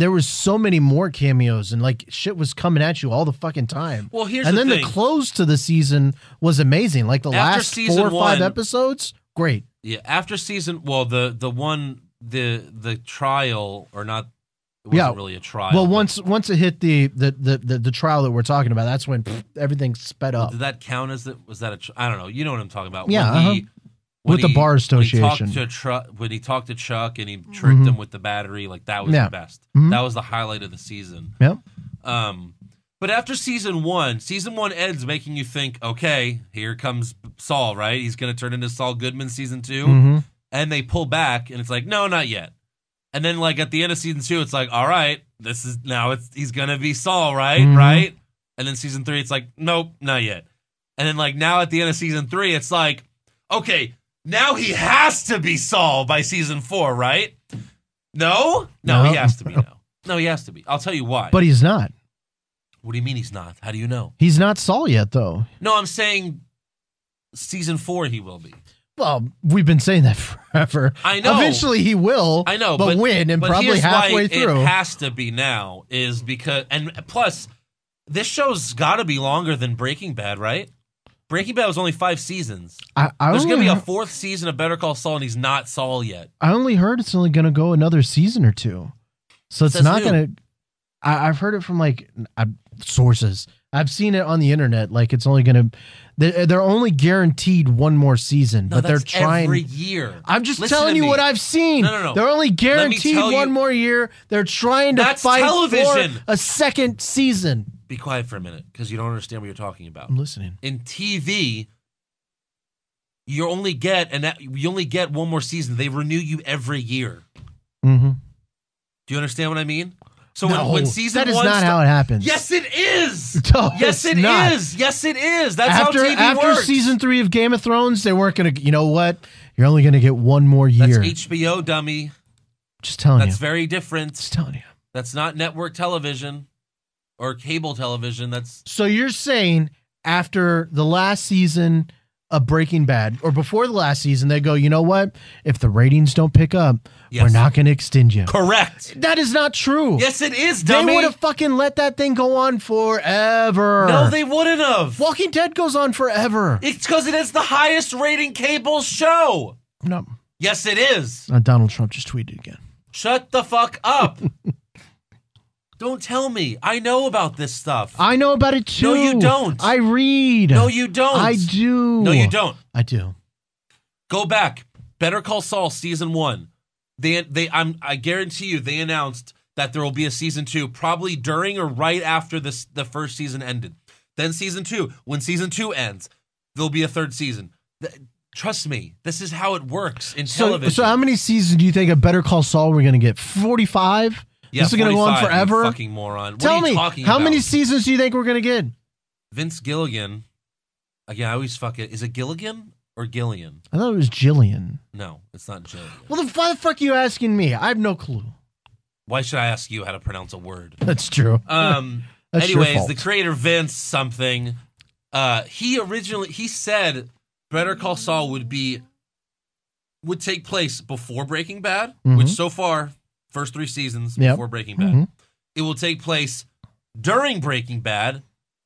[SPEAKER 3] there was so many more cameos and like shit was coming at you all the fucking time.
[SPEAKER 2] Well, here's
[SPEAKER 3] and
[SPEAKER 2] the
[SPEAKER 3] then
[SPEAKER 2] thing.
[SPEAKER 3] the close to the season was amazing. Like the
[SPEAKER 2] After
[SPEAKER 3] last four or five episodes, great.
[SPEAKER 2] yeah, after season, well, the the one the the trial or not, it wasn't
[SPEAKER 3] Yeah.
[SPEAKER 2] really a trial.
[SPEAKER 3] well, once once it hit the the, the the the trial that we're talking about, that's when pff, everything sped up.
[SPEAKER 2] did that count as that? Was that a? I don't know. You know what I'm talking about?
[SPEAKER 3] Yeah,
[SPEAKER 2] When
[SPEAKER 3] uh-huh.
[SPEAKER 2] When
[SPEAKER 3] With the
[SPEAKER 2] he-
[SPEAKER 3] Bar
[SPEAKER 2] when he
[SPEAKER 3] Association.
[SPEAKER 2] talked to Chuck, when he talked to Chuck and he tricked
[SPEAKER 3] Mhm.
[SPEAKER 2] him with the battery, like that was
[SPEAKER 3] Yeah.
[SPEAKER 2] the best.
[SPEAKER 3] Mhm.
[SPEAKER 2] That was the highlight of the season.
[SPEAKER 3] Yep.
[SPEAKER 2] Um, but after season one, season one ends making you think, okay, here comes Saul, right? He's going to turn into Saul Goodman season 2
[SPEAKER 3] hmm
[SPEAKER 2] And they pull back, and it's like, no, not yet. And then, like, at the end of season two, it's like, all right, this is now it's he's going to be Saul, right?
[SPEAKER 3] Mhm.
[SPEAKER 2] Right? And then season three, it's like, nope, not yet. And then, like, now at the end of season three, it's like, okay, now he has to be Saul by season four, right? No? No,
[SPEAKER 3] No.
[SPEAKER 2] he has to be now. No, he has to be. I'll tell you why.
[SPEAKER 3] But he's not.
[SPEAKER 2] What do you mean he's not? How do you know?
[SPEAKER 3] He's not Saul yet, though.
[SPEAKER 2] No, I'm saying season four he will be.
[SPEAKER 3] Well, we've been saying that forever.
[SPEAKER 2] I know.
[SPEAKER 3] Eventually he will.
[SPEAKER 2] I know,
[SPEAKER 3] but,
[SPEAKER 2] but
[SPEAKER 3] when and
[SPEAKER 2] but
[SPEAKER 3] probably
[SPEAKER 2] here's
[SPEAKER 3] halfway
[SPEAKER 2] why
[SPEAKER 3] through.
[SPEAKER 2] It has to be now is because and plus this show's got to be longer than Breaking Bad, right? Breaking Bad was only five seasons.
[SPEAKER 3] I, I
[SPEAKER 2] There's gonna be a fourth season of Better Call Saul, and he's not Saul yet.
[SPEAKER 3] I only heard it's only going to go another season or two, so it's
[SPEAKER 2] Says
[SPEAKER 3] not
[SPEAKER 2] who?
[SPEAKER 3] going to. I've heard it from like I, sources. I've seen it on the internet. Like it's only going to. They're, they're only guaranteed one more season,
[SPEAKER 2] No,
[SPEAKER 3] but they're
[SPEAKER 2] that's
[SPEAKER 3] trying.
[SPEAKER 2] every year.
[SPEAKER 3] I'm just
[SPEAKER 2] Listen
[SPEAKER 3] telling
[SPEAKER 2] to
[SPEAKER 3] you
[SPEAKER 2] me.
[SPEAKER 3] what I've seen.
[SPEAKER 2] No, no, no.
[SPEAKER 3] They're only guaranteed
[SPEAKER 2] tell
[SPEAKER 3] one
[SPEAKER 2] you-
[SPEAKER 3] more year. They're trying to
[SPEAKER 2] That's
[SPEAKER 3] fight
[SPEAKER 2] television.
[SPEAKER 3] for a second season.
[SPEAKER 2] Be quiet for a minute because you don't understand what you're talking about.
[SPEAKER 3] I'm listening.
[SPEAKER 2] In TV, you only get and you only get one more season. They renew you every year.
[SPEAKER 3] Mm-hmm.
[SPEAKER 2] Do you understand what I mean? So
[SPEAKER 3] no,
[SPEAKER 2] when, when season
[SPEAKER 3] that is
[SPEAKER 2] one
[SPEAKER 3] not
[SPEAKER 2] sta-
[SPEAKER 3] how it happens.
[SPEAKER 2] Yes, it is.
[SPEAKER 3] No,
[SPEAKER 2] yes, it
[SPEAKER 3] not.
[SPEAKER 2] is. Yes, it is. That's
[SPEAKER 3] after
[SPEAKER 2] how TV
[SPEAKER 3] after
[SPEAKER 2] works.
[SPEAKER 3] season three of Game of Thrones, they weren't gonna. You know what? You're only gonna get one more
[SPEAKER 2] That's
[SPEAKER 3] year.
[SPEAKER 2] HBO, dummy.
[SPEAKER 3] Just telling
[SPEAKER 2] That's
[SPEAKER 3] you.
[SPEAKER 2] That's very different.
[SPEAKER 3] Just telling you.
[SPEAKER 2] That's not network television or cable television. That's
[SPEAKER 3] So you're saying after the last season of Breaking Bad, or before the last season, they go, you know what? If the ratings don't pick up, we're not gonna extend you.
[SPEAKER 2] correct.
[SPEAKER 3] That is not true.
[SPEAKER 2] Yes, it is,
[SPEAKER 3] they
[SPEAKER 2] dummy.
[SPEAKER 3] would have fucking let that thing go on forever.
[SPEAKER 2] no, they wouldn't have.
[SPEAKER 3] Walking Dead goes on forever.
[SPEAKER 2] It's because it is the highest rating cable show.
[SPEAKER 3] No,
[SPEAKER 2] Yes, it is.
[SPEAKER 3] uh, Donald Trump just tweeted again.
[SPEAKER 2] Shut the fuck up. don't tell me. I know about this stuff.
[SPEAKER 3] I know about it too.
[SPEAKER 2] No, you don't.
[SPEAKER 3] I read.
[SPEAKER 2] no, you don't.
[SPEAKER 3] I do.
[SPEAKER 2] No, you don't.
[SPEAKER 3] I do.
[SPEAKER 2] Go back. Better Call Saul season one. They they I'm I guarantee you they announced that there will be a season two, probably during or right after this the first season ended. Then season two. When season two ends, there'll be a third season. Trust me, this is how it works in
[SPEAKER 3] So,
[SPEAKER 2] television.
[SPEAKER 3] so how many seasons do you think of Better Call Saul we're gonna get? Forty-five.
[SPEAKER 2] Yeah,
[SPEAKER 3] this is gonna go on
[SPEAKER 2] 45, you
[SPEAKER 3] forever.
[SPEAKER 2] Fucking moron. What
[SPEAKER 3] Tell
[SPEAKER 2] are you
[SPEAKER 3] me,
[SPEAKER 2] talking
[SPEAKER 3] how
[SPEAKER 2] about?
[SPEAKER 3] many seasons do you think we're gonna get?
[SPEAKER 2] Vince Gilligan. Again, I always fuck it. Is it Gilligan or Gillian?
[SPEAKER 3] I thought it was Jillian.
[SPEAKER 2] No, it's not Gillian.
[SPEAKER 3] Well, the, why the fuck are you asking me? I have no clue.
[SPEAKER 2] Why should I ask you how to pronounce a word?
[SPEAKER 3] That's true.
[SPEAKER 2] Um.
[SPEAKER 3] That's your
[SPEAKER 2] anyways,
[SPEAKER 3] fault.
[SPEAKER 2] the creator Vince something. Uh, he originally he said Better Call Saul would be would take place before Breaking Bad, which so far first three seasons
[SPEAKER 3] Yep.
[SPEAKER 2] before Breaking Bad.
[SPEAKER 3] Mhm.
[SPEAKER 2] It will take place during Breaking Bad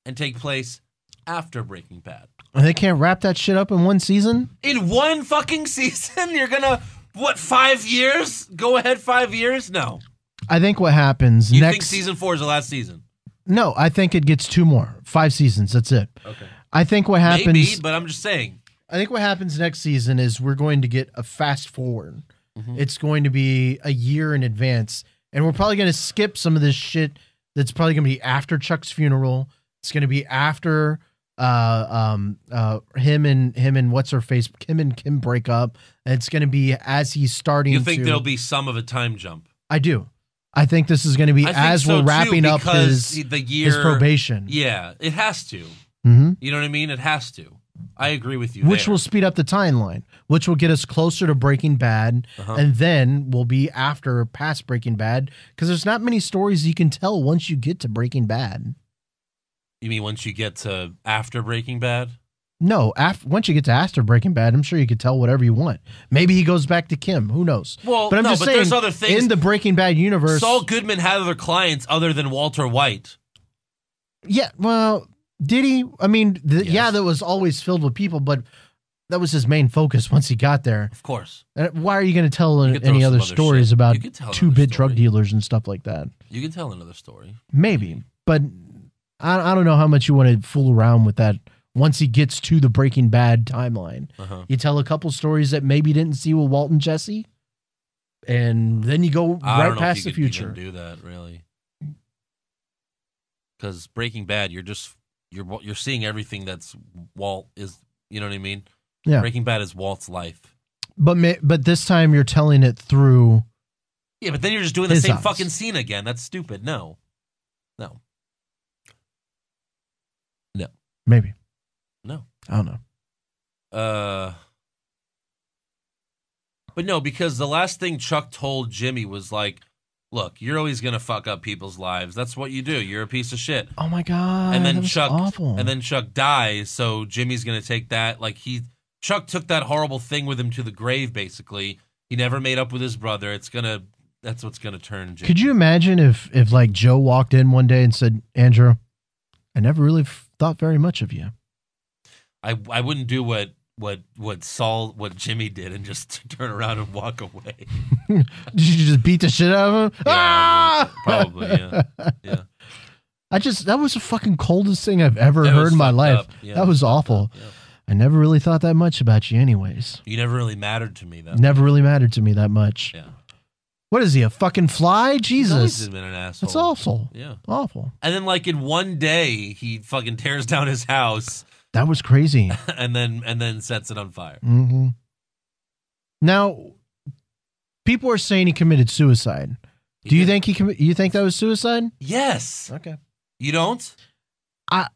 [SPEAKER 2] and take place after Breaking Bad.
[SPEAKER 3] And they can't wrap that shit up in one season.
[SPEAKER 2] In one fucking season, you're gonna what five years? Go ahead, five years? No.
[SPEAKER 3] I think what happens
[SPEAKER 2] You
[SPEAKER 3] next
[SPEAKER 2] think season four is the last season?
[SPEAKER 3] No, I think it gets two more. Five seasons. That's it.
[SPEAKER 2] Okay.
[SPEAKER 3] I think what happens.
[SPEAKER 2] Maybe, but I'm just saying.
[SPEAKER 3] I think what happens next season is we're going to get a fast forward.
[SPEAKER 2] Mhm.
[SPEAKER 3] It's going to be a year in advance, and we're probably going to skip some of this shit. That's probably going to be after Chuck's funeral. It's going to be after uh um uh him and him and what's her face Kim and Kim break up. And it's going to be as he's starting.
[SPEAKER 2] You think
[SPEAKER 3] to,
[SPEAKER 2] there'll be some of a time jump?
[SPEAKER 3] I do. I think this is going to be
[SPEAKER 2] I
[SPEAKER 3] as
[SPEAKER 2] so
[SPEAKER 3] we're
[SPEAKER 2] too,
[SPEAKER 3] wrapping up his
[SPEAKER 2] the year
[SPEAKER 3] his probation.
[SPEAKER 2] Yeah, it has to.
[SPEAKER 3] hmm
[SPEAKER 2] You know what I mean? It has to. I agree with you.
[SPEAKER 3] which
[SPEAKER 2] there.
[SPEAKER 3] will speed up the timeline, which will get us closer to Breaking Bad,
[SPEAKER 2] Uh-huh.
[SPEAKER 3] and then we'll be after past Breaking Bad because there's not many stories you can tell once you get to Breaking Bad.
[SPEAKER 2] You mean once you get to after Breaking Bad?
[SPEAKER 3] No, after once you get to after Breaking Bad, I'm sure you could tell whatever you want. Maybe he goes back to Kim. Who knows?
[SPEAKER 2] Well,
[SPEAKER 3] but I'm
[SPEAKER 2] no,
[SPEAKER 3] just
[SPEAKER 2] but
[SPEAKER 3] saying,
[SPEAKER 2] there's other things.
[SPEAKER 3] in the Breaking Bad universe.
[SPEAKER 2] Saul Goodman had other clients other than Walter White.
[SPEAKER 3] yeah, well, did he? I mean, the,
[SPEAKER 2] Yes.
[SPEAKER 3] yeah, that was always filled with people, but that was his main focus once he got there.
[SPEAKER 2] Of course,
[SPEAKER 3] And why are you going to tell any other
[SPEAKER 2] other
[SPEAKER 3] stories
[SPEAKER 2] shit.
[SPEAKER 3] about
[SPEAKER 2] You could tell
[SPEAKER 3] two bit drug dealers and stuff like that?
[SPEAKER 2] you can tell another story.
[SPEAKER 3] Maybe, but I, I don't know how much you want to fool around with that. Once he gets to the Breaking Bad timeline,
[SPEAKER 2] Uh-huh.
[SPEAKER 3] you tell a couple stories that maybe didn't see with Walt and Jesse, and then you go
[SPEAKER 2] I
[SPEAKER 3] right past the
[SPEAKER 2] could
[SPEAKER 3] future.
[SPEAKER 2] do that really, because Breaking Bad, you're just you're you're seeing everything that's Walt is. You know what I mean?
[SPEAKER 3] Yeah.
[SPEAKER 2] Breaking Bad is Walt's life.
[SPEAKER 3] But ma- but this time you're telling it through.
[SPEAKER 2] Yeah, but then you're just doing the same
[SPEAKER 3] eyes.
[SPEAKER 2] fucking scene again. That's stupid. No, no, no,
[SPEAKER 3] Maybe
[SPEAKER 2] no.
[SPEAKER 3] I don't know.
[SPEAKER 2] Uh, but no, because the last thing Chuck told Jimmy was like, look, you're always gonna fuck up people's lives. That's what you do. You're a piece of shit.
[SPEAKER 3] Oh my god.
[SPEAKER 2] and then Chuck
[SPEAKER 3] awful.
[SPEAKER 2] and then Chuck dies, so Jimmy's gonna take that like he Chuck took that horrible thing with him to the grave basically. He never made up with his brother. It's gonna that's what's gonna turn Jimmy.
[SPEAKER 3] Could you imagine if if like Joe walked in one day and said, "Andrew, I never really f- thought very much of you."
[SPEAKER 2] I I wouldn't do what what what Saul what Jimmy did and just turn around and walk away.
[SPEAKER 3] Did you just beat the shit out of him?
[SPEAKER 2] Yeah,
[SPEAKER 3] ah!
[SPEAKER 2] Probably, yeah. Yeah.
[SPEAKER 3] I just that was the fucking coldest thing I've ever
[SPEAKER 2] That
[SPEAKER 3] heard in my life.
[SPEAKER 2] Yeah,
[SPEAKER 3] that was awful.
[SPEAKER 2] Yeah.
[SPEAKER 3] I never really thought that much about you, anyways.
[SPEAKER 2] You never really mattered to me though.
[SPEAKER 3] Never really mattered to me that much.
[SPEAKER 2] Yeah.
[SPEAKER 3] What is he, a fucking fly?
[SPEAKER 2] He's
[SPEAKER 3] Jesus,
[SPEAKER 2] been an asshole.
[SPEAKER 3] that's awful.
[SPEAKER 2] Yeah.
[SPEAKER 3] Awful.
[SPEAKER 2] And then like in one day he fucking tears down his house
[SPEAKER 3] That was crazy.
[SPEAKER 2] and then and then sets it on fire.
[SPEAKER 3] hmm Now, people are saying he committed suicide.
[SPEAKER 2] He
[SPEAKER 3] Do you
[SPEAKER 2] did.
[SPEAKER 3] think he commi- you think that was suicide?
[SPEAKER 2] Yes.
[SPEAKER 3] Okay.
[SPEAKER 2] You don't?
[SPEAKER 3] I,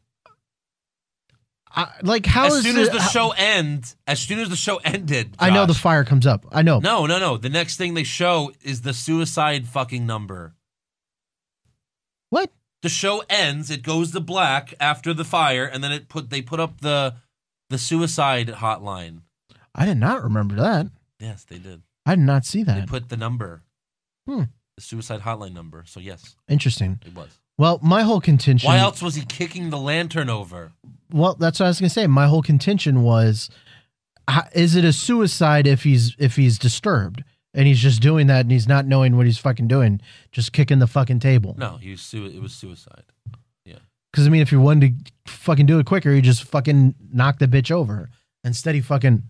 [SPEAKER 3] like how
[SPEAKER 2] as soon
[SPEAKER 3] it-
[SPEAKER 2] as the
[SPEAKER 3] how-
[SPEAKER 2] show end, as soon as the show ended,
[SPEAKER 3] I know the fire comes up. I know.
[SPEAKER 2] No, no, no. The next thing they show is the suicide fucking number. The show ends, it goes to black after the fire, and then it put they put up the the suicide hotline.
[SPEAKER 3] I did not remember that.
[SPEAKER 2] Yes, they did.
[SPEAKER 3] I did not see that.
[SPEAKER 2] They put the number.
[SPEAKER 3] Hmm.
[SPEAKER 2] The suicide hotline number. So yes,
[SPEAKER 3] Interesting.
[SPEAKER 2] it was.
[SPEAKER 3] Well, my whole contention.
[SPEAKER 2] Why else was he kicking the lantern over?
[SPEAKER 3] Well, that's what I was gonna say. My whole contention was, is it a suicide if he's if he's disturbed and he's just doing that and he's not knowing what he's fucking doing, just kicking the fucking table?
[SPEAKER 2] No, he was sui- it was suicide. Yeah.
[SPEAKER 3] Because I mean, if you wanted to fucking do it quicker, you just fucking knock the bitch over. Instead, he fucking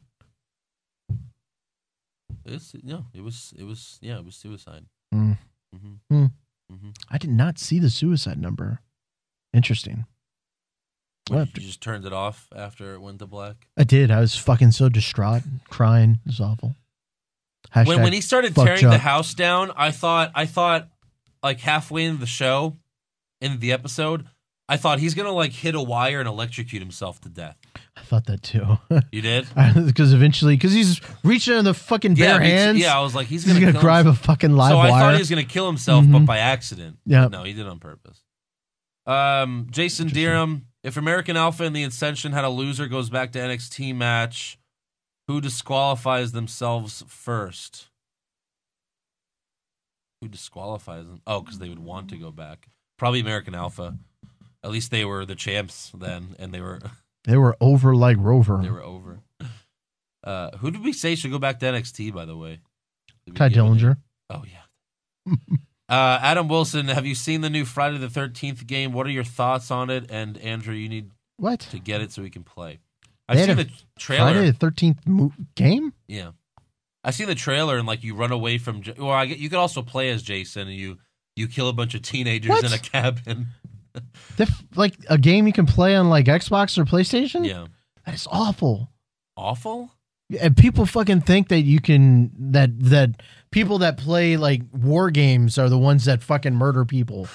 [SPEAKER 2] It's no, it was it was yeah, it was suicide.
[SPEAKER 3] Mm.
[SPEAKER 2] hmm
[SPEAKER 3] Hmm.
[SPEAKER 2] hmm
[SPEAKER 3] I did not see the suicide number. Interesting.
[SPEAKER 2] You
[SPEAKER 3] What?
[SPEAKER 2] just turned it off after it went to black.
[SPEAKER 3] I did. I was fucking so distraught, crying. It was awful. Hashtag,
[SPEAKER 2] when when he started tearing the house down, I thought I thought like halfway in the show, in the episode, I thought he's gonna like hit a wire and electrocute himself to death.
[SPEAKER 3] I thought that too.
[SPEAKER 2] You did?
[SPEAKER 3] Because eventually, because he's reaching in the fucking
[SPEAKER 2] yeah,
[SPEAKER 3] bare hands.
[SPEAKER 2] yeah. I was like, he's
[SPEAKER 3] he's
[SPEAKER 2] gonna,
[SPEAKER 3] gonna, grab
[SPEAKER 2] himself.
[SPEAKER 3] a fucking live
[SPEAKER 2] so I thought he was gonna kill himself, but
[SPEAKER 3] Mhm.
[SPEAKER 2] by accident.
[SPEAKER 3] Yeah.
[SPEAKER 2] No, he did on purpose. Um, Jason Deerham, if American Alpha and the Ascension had a loser goes back to NXT match, who disqualifies themselves first? Who disqualifies them? Oh, because they would want to go back. Probably American Alpha. At least they were the champs then, and they were
[SPEAKER 3] They were over like Rover.
[SPEAKER 2] they were over. Uh, who did we say should go back to NXT? By the way, Tye?
[SPEAKER 3] Dillinger.
[SPEAKER 2] Oh yeah. uh, Adam Wilson, have you seen the new Friday the Thirteenth game? What are your thoughts on it? And Andrew, you need
[SPEAKER 3] What?
[SPEAKER 2] to get it so we can play. I've seen
[SPEAKER 3] a
[SPEAKER 2] the trailer.
[SPEAKER 3] Friday the Thirteenth mo- game.
[SPEAKER 2] Yeah, I've seen the trailer and like you run away from. J- Well, I get, you could also play as Jason and you you kill a bunch of teenagers
[SPEAKER 3] What?
[SPEAKER 2] in a cabin.
[SPEAKER 3] They f- like a game you can play on like Xbox or PlayStation.
[SPEAKER 2] yeah,
[SPEAKER 3] that is awful.
[SPEAKER 2] awful.
[SPEAKER 3] And people fucking think that you can that that people that play like war games are the ones that fucking murder people.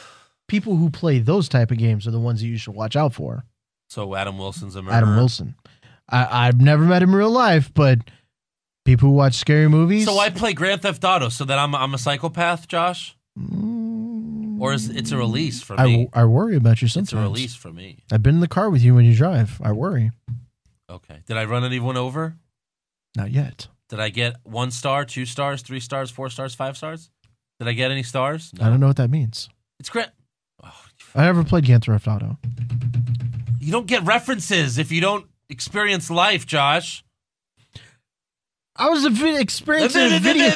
[SPEAKER 3] People who play those type of games are the ones that you should watch out for.
[SPEAKER 2] So Adam Wilson's a murderer.
[SPEAKER 3] Adam Wilson. I, I've never met him in real life, but people who watch scary movies.
[SPEAKER 2] So I play Grand Theft Auto, so that I'm I'm a psychopath, Josh,
[SPEAKER 3] Mm,
[SPEAKER 2] or is it's a release for
[SPEAKER 3] I,
[SPEAKER 2] me?
[SPEAKER 3] I worry about you
[SPEAKER 2] It's
[SPEAKER 3] sometimes.
[SPEAKER 2] a release for me.
[SPEAKER 3] I've been in the car with you when you drive. I worry.
[SPEAKER 2] Okay. Did I run anyone over?
[SPEAKER 3] Not yet.
[SPEAKER 2] Did I get one star, two stars, three stars, four stars, five stars? Did I get any stars?
[SPEAKER 3] I don't know what that means.
[SPEAKER 2] It's great. Oh,
[SPEAKER 3] I never played Grand Theft Auto.
[SPEAKER 2] you don't get references if you don't experience life, Josh.
[SPEAKER 3] I was a vid- experiencing a video.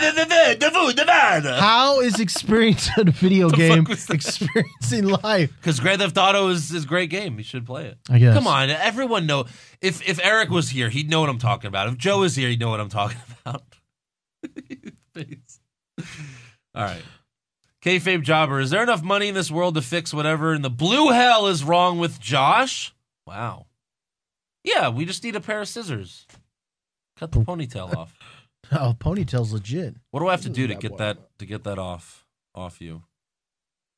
[SPEAKER 3] How is experiencing a video game
[SPEAKER 2] fuck was that?
[SPEAKER 3] experiencing life?
[SPEAKER 2] Because Grand Theft Auto is, is a great game. You should play it.
[SPEAKER 3] I guess.
[SPEAKER 2] Come on, everyone know. If if Eric was here, he'd know what I'm talking about. If Joe is here, he'd know what I'm talking about. All right. Kayfabe Jobber, is there enough money in this world to fix whatever in the blue hell is wrong with Josh? Wow. Yeah, we just need a pair of scissors. Cut the ponytail off.
[SPEAKER 3] Oh, ponytail's legit.
[SPEAKER 2] What do I have to do to get that to get that off off you?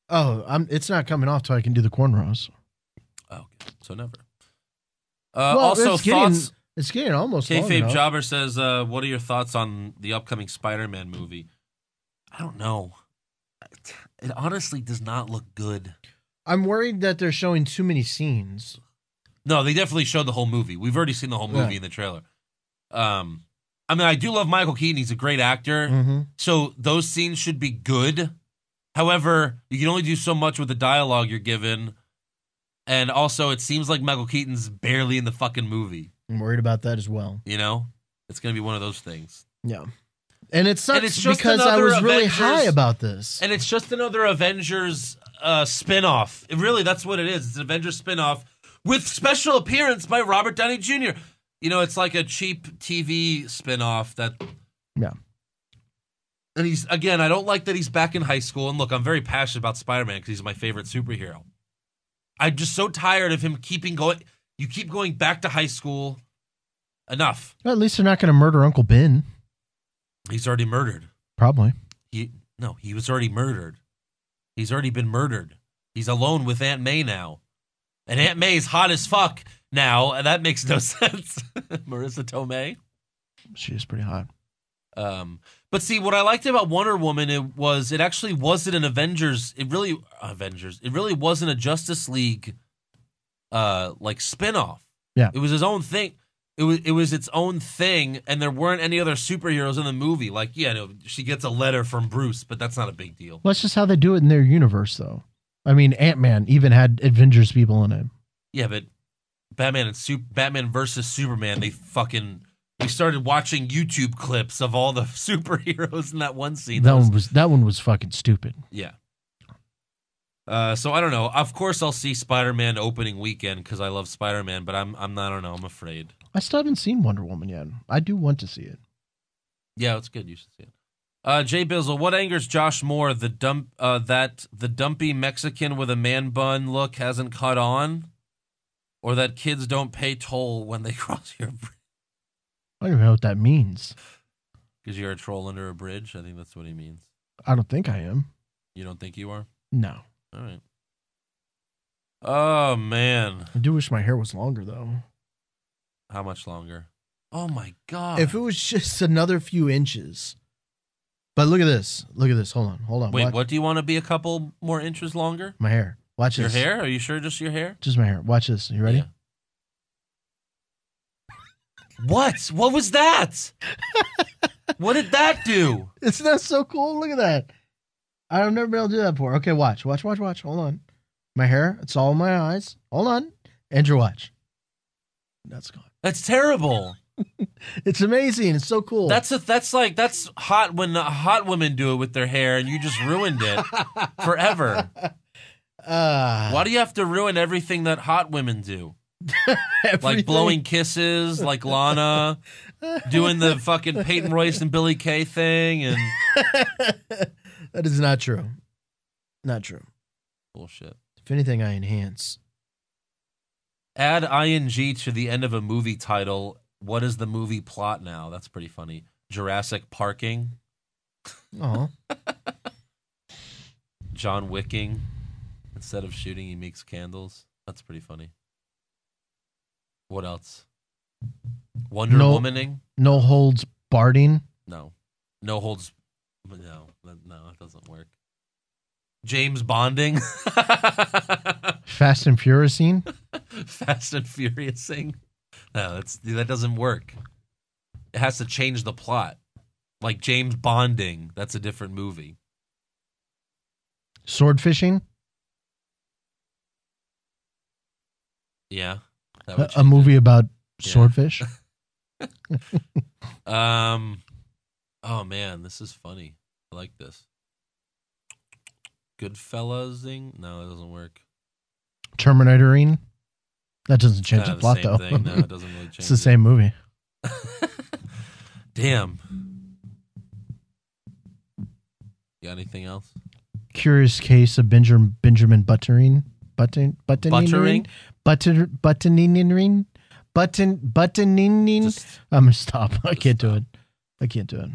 [SPEAKER 3] Oh, I'm. It's not coming off till I can do the cornrows.
[SPEAKER 2] Oh, okay. So never. Uh,
[SPEAKER 3] Well,
[SPEAKER 2] also,
[SPEAKER 3] it's getting-
[SPEAKER 2] thoughts.
[SPEAKER 3] It's getting almost long
[SPEAKER 2] Kayfabe. Jobber says, uh, "What are your thoughts on the upcoming Spider-Man movie?" I don't know. it honestly does not look good.
[SPEAKER 3] I'm worried that they're showing too many scenes.
[SPEAKER 2] No, they definitely showed the whole movie. We've already seen the whole movie
[SPEAKER 3] Yeah.
[SPEAKER 2] in the trailer. Um, I mean, I do love Michael Keaton. He's a great actor.
[SPEAKER 3] Mm-hmm.
[SPEAKER 2] So those scenes should be good. However, you can only do so much with the dialogue you're given. And also, it seems like Michael Keaton's barely in the fucking movie.
[SPEAKER 3] I'm worried about that as well.
[SPEAKER 2] You know, it's gonna be one of those things.
[SPEAKER 3] Yeah. And it sucks
[SPEAKER 2] it's just
[SPEAKER 3] because I
[SPEAKER 2] another
[SPEAKER 3] was really
[SPEAKER 2] Avengers-
[SPEAKER 3] high about this.
[SPEAKER 2] And it's just another Avengers uh, spin-off. It really, that's what it is. It's an Avengers spin-off with special appearance by Robert Downey Jr. You know, it's like a cheap TV spin-off that
[SPEAKER 3] Yeah.
[SPEAKER 2] And he's again, I don't like that he's back in high school. And look, I'm very passionate about Spider-Man because he's my favorite superhero. I'm just so tired of him keeping going. You keep going back to high school. Enough.
[SPEAKER 3] Well, at least they're not going to murder Uncle Ben.
[SPEAKER 2] He's already murdered.
[SPEAKER 3] Probably.
[SPEAKER 2] He no, he was already murdered. He's already been murdered. He's alone with Aunt May now. And Aunt May's hot as fuck now, and that makes no sense. Marisa Tomei.
[SPEAKER 3] She is pretty hot.
[SPEAKER 2] Um, but see, what I liked about Wonder Woman it was it actually wasn't an Avengers. It really Avengers. It really wasn't a Justice League, uh, like spinoff.
[SPEAKER 3] Yeah.
[SPEAKER 2] it was his own thing. It was it was its own thing, and there weren't any other superheroes in the movie. Like, yeah, no, she gets a letter from Bruce, but that's not a big deal.
[SPEAKER 3] Well, that's just how they do it in their universe, though. I mean, Ant Man even had Avengers people in it.
[SPEAKER 2] Yeah, but Batman and Sup- Batman versus Superman, they fucking. We started watching YouTube clips of all the superheroes in that one scene.
[SPEAKER 3] That
[SPEAKER 2] was-
[SPEAKER 3] one was that one was fucking stupid.
[SPEAKER 2] Yeah. Uh, so I don't know. Of course, I'll see Spider-Man opening weekend because I love Spider-Man, but I'm I'm not. I don't know. I'm afraid.
[SPEAKER 3] I still haven't seen Wonder Woman yet. I do want to see it.
[SPEAKER 2] Yeah, it's good. You should see it. Uh, Jay Bizzle, what angers Josh more? The dump uh, that the dumpy Mexican with a man bun look hasn't caught on, or that kids don't pay toll when they cross your bridge
[SPEAKER 3] I don't even know what that means.
[SPEAKER 2] because you're a troll under a bridge. I think that's what he means.
[SPEAKER 3] I don't think I am.
[SPEAKER 2] You don't think you are?
[SPEAKER 3] No.
[SPEAKER 2] All right. Oh man,
[SPEAKER 3] I do wish my hair was longer though.
[SPEAKER 2] how much longer? Oh my god!
[SPEAKER 3] If it was just another few inches. But look at this. Look at this. Hold on. Hold on.
[SPEAKER 2] Wait,
[SPEAKER 3] Watch-
[SPEAKER 2] what do you want to be a couple more inches longer?
[SPEAKER 3] My hair. Watch
[SPEAKER 2] Your
[SPEAKER 3] this.
[SPEAKER 2] Your hair? Are you sure just your hair?
[SPEAKER 3] Just my hair. Watch this. You ready?
[SPEAKER 2] Yeah. what? What was that? what did that do?
[SPEAKER 3] It's not that so cool. Look at that. I've never been able to do that before. Okay, watch. Watch, watch, watch. Hold on. My hair. It's all in my eyes. Hold on. Andrew, watch. That's gone.
[SPEAKER 2] That's terrible.
[SPEAKER 3] It's amazing. It's so cool.
[SPEAKER 2] That's a that's like that's hot when hot women do it with their hair and you just ruined it forever.
[SPEAKER 3] uh,
[SPEAKER 2] Why do you have to ruin everything that hot women do? Like blowing kisses, like Lana, doing the fucking Peyton Royce and Billy Kay thing and
[SPEAKER 3] that is not true. Not true.
[SPEAKER 2] bullshit.
[SPEAKER 3] If anything, I enhance.
[SPEAKER 2] Add ing to the end of a movie title. What is the movie plot now? That's pretty funny. Jurassic Parking,
[SPEAKER 3] Oh,
[SPEAKER 2] John Wicking. Instead of shooting, he makes candles. That's pretty funny. What else? Wonder
[SPEAKER 3] No.
[SPEAKER 2] Womaning?
[SPEAKER 3] no holds barding.
[SPEAKER 2] No. No holds. No, no, it doesn't work. James Bonding?
[SPEAKER 3] Fast and Furiousing.
[SPEAKER 2] Fast and Furiousing? No, that's that doesn't work. It has to change the plot. Like James Bonding, that's a different movie.
[SPEAKER 3] Sword fishing.
[SPEAKER 2] Yeah.
[SPEAKER 3] A, a movie about
[SPEAKER 2] Yeah.
[SPEAKER 3] swordfish.
[SPEAKER 2] Um. Oh man, this is funny. I like this. Goodfellas thing? No, it doesn't work.
[SPEAKER 3] Terminatoring. That doesn't change uh,
[SPEAKER 2] Kinda
[SPEAKER 3] the plot
[SPEAKER 2] same
[SPEAKER 3] though.
[SPEAKER 2] Thing. No, it doesn't really change.
[SPEAKER 3] it's the
[SPEAKER 2] it.
[SPEAKER 3] same movie.
[SPEAKER 2] Damn. Got anything else?
[SPEAKER 3] Curious case of Benjamin Benjamin Buttering. Button buttoning
[SPEAKER 2] Buttering?
[SPEAKER 3] Butter buttoning button buttoning. I'm gonna stop. I can't do it. I can't do it.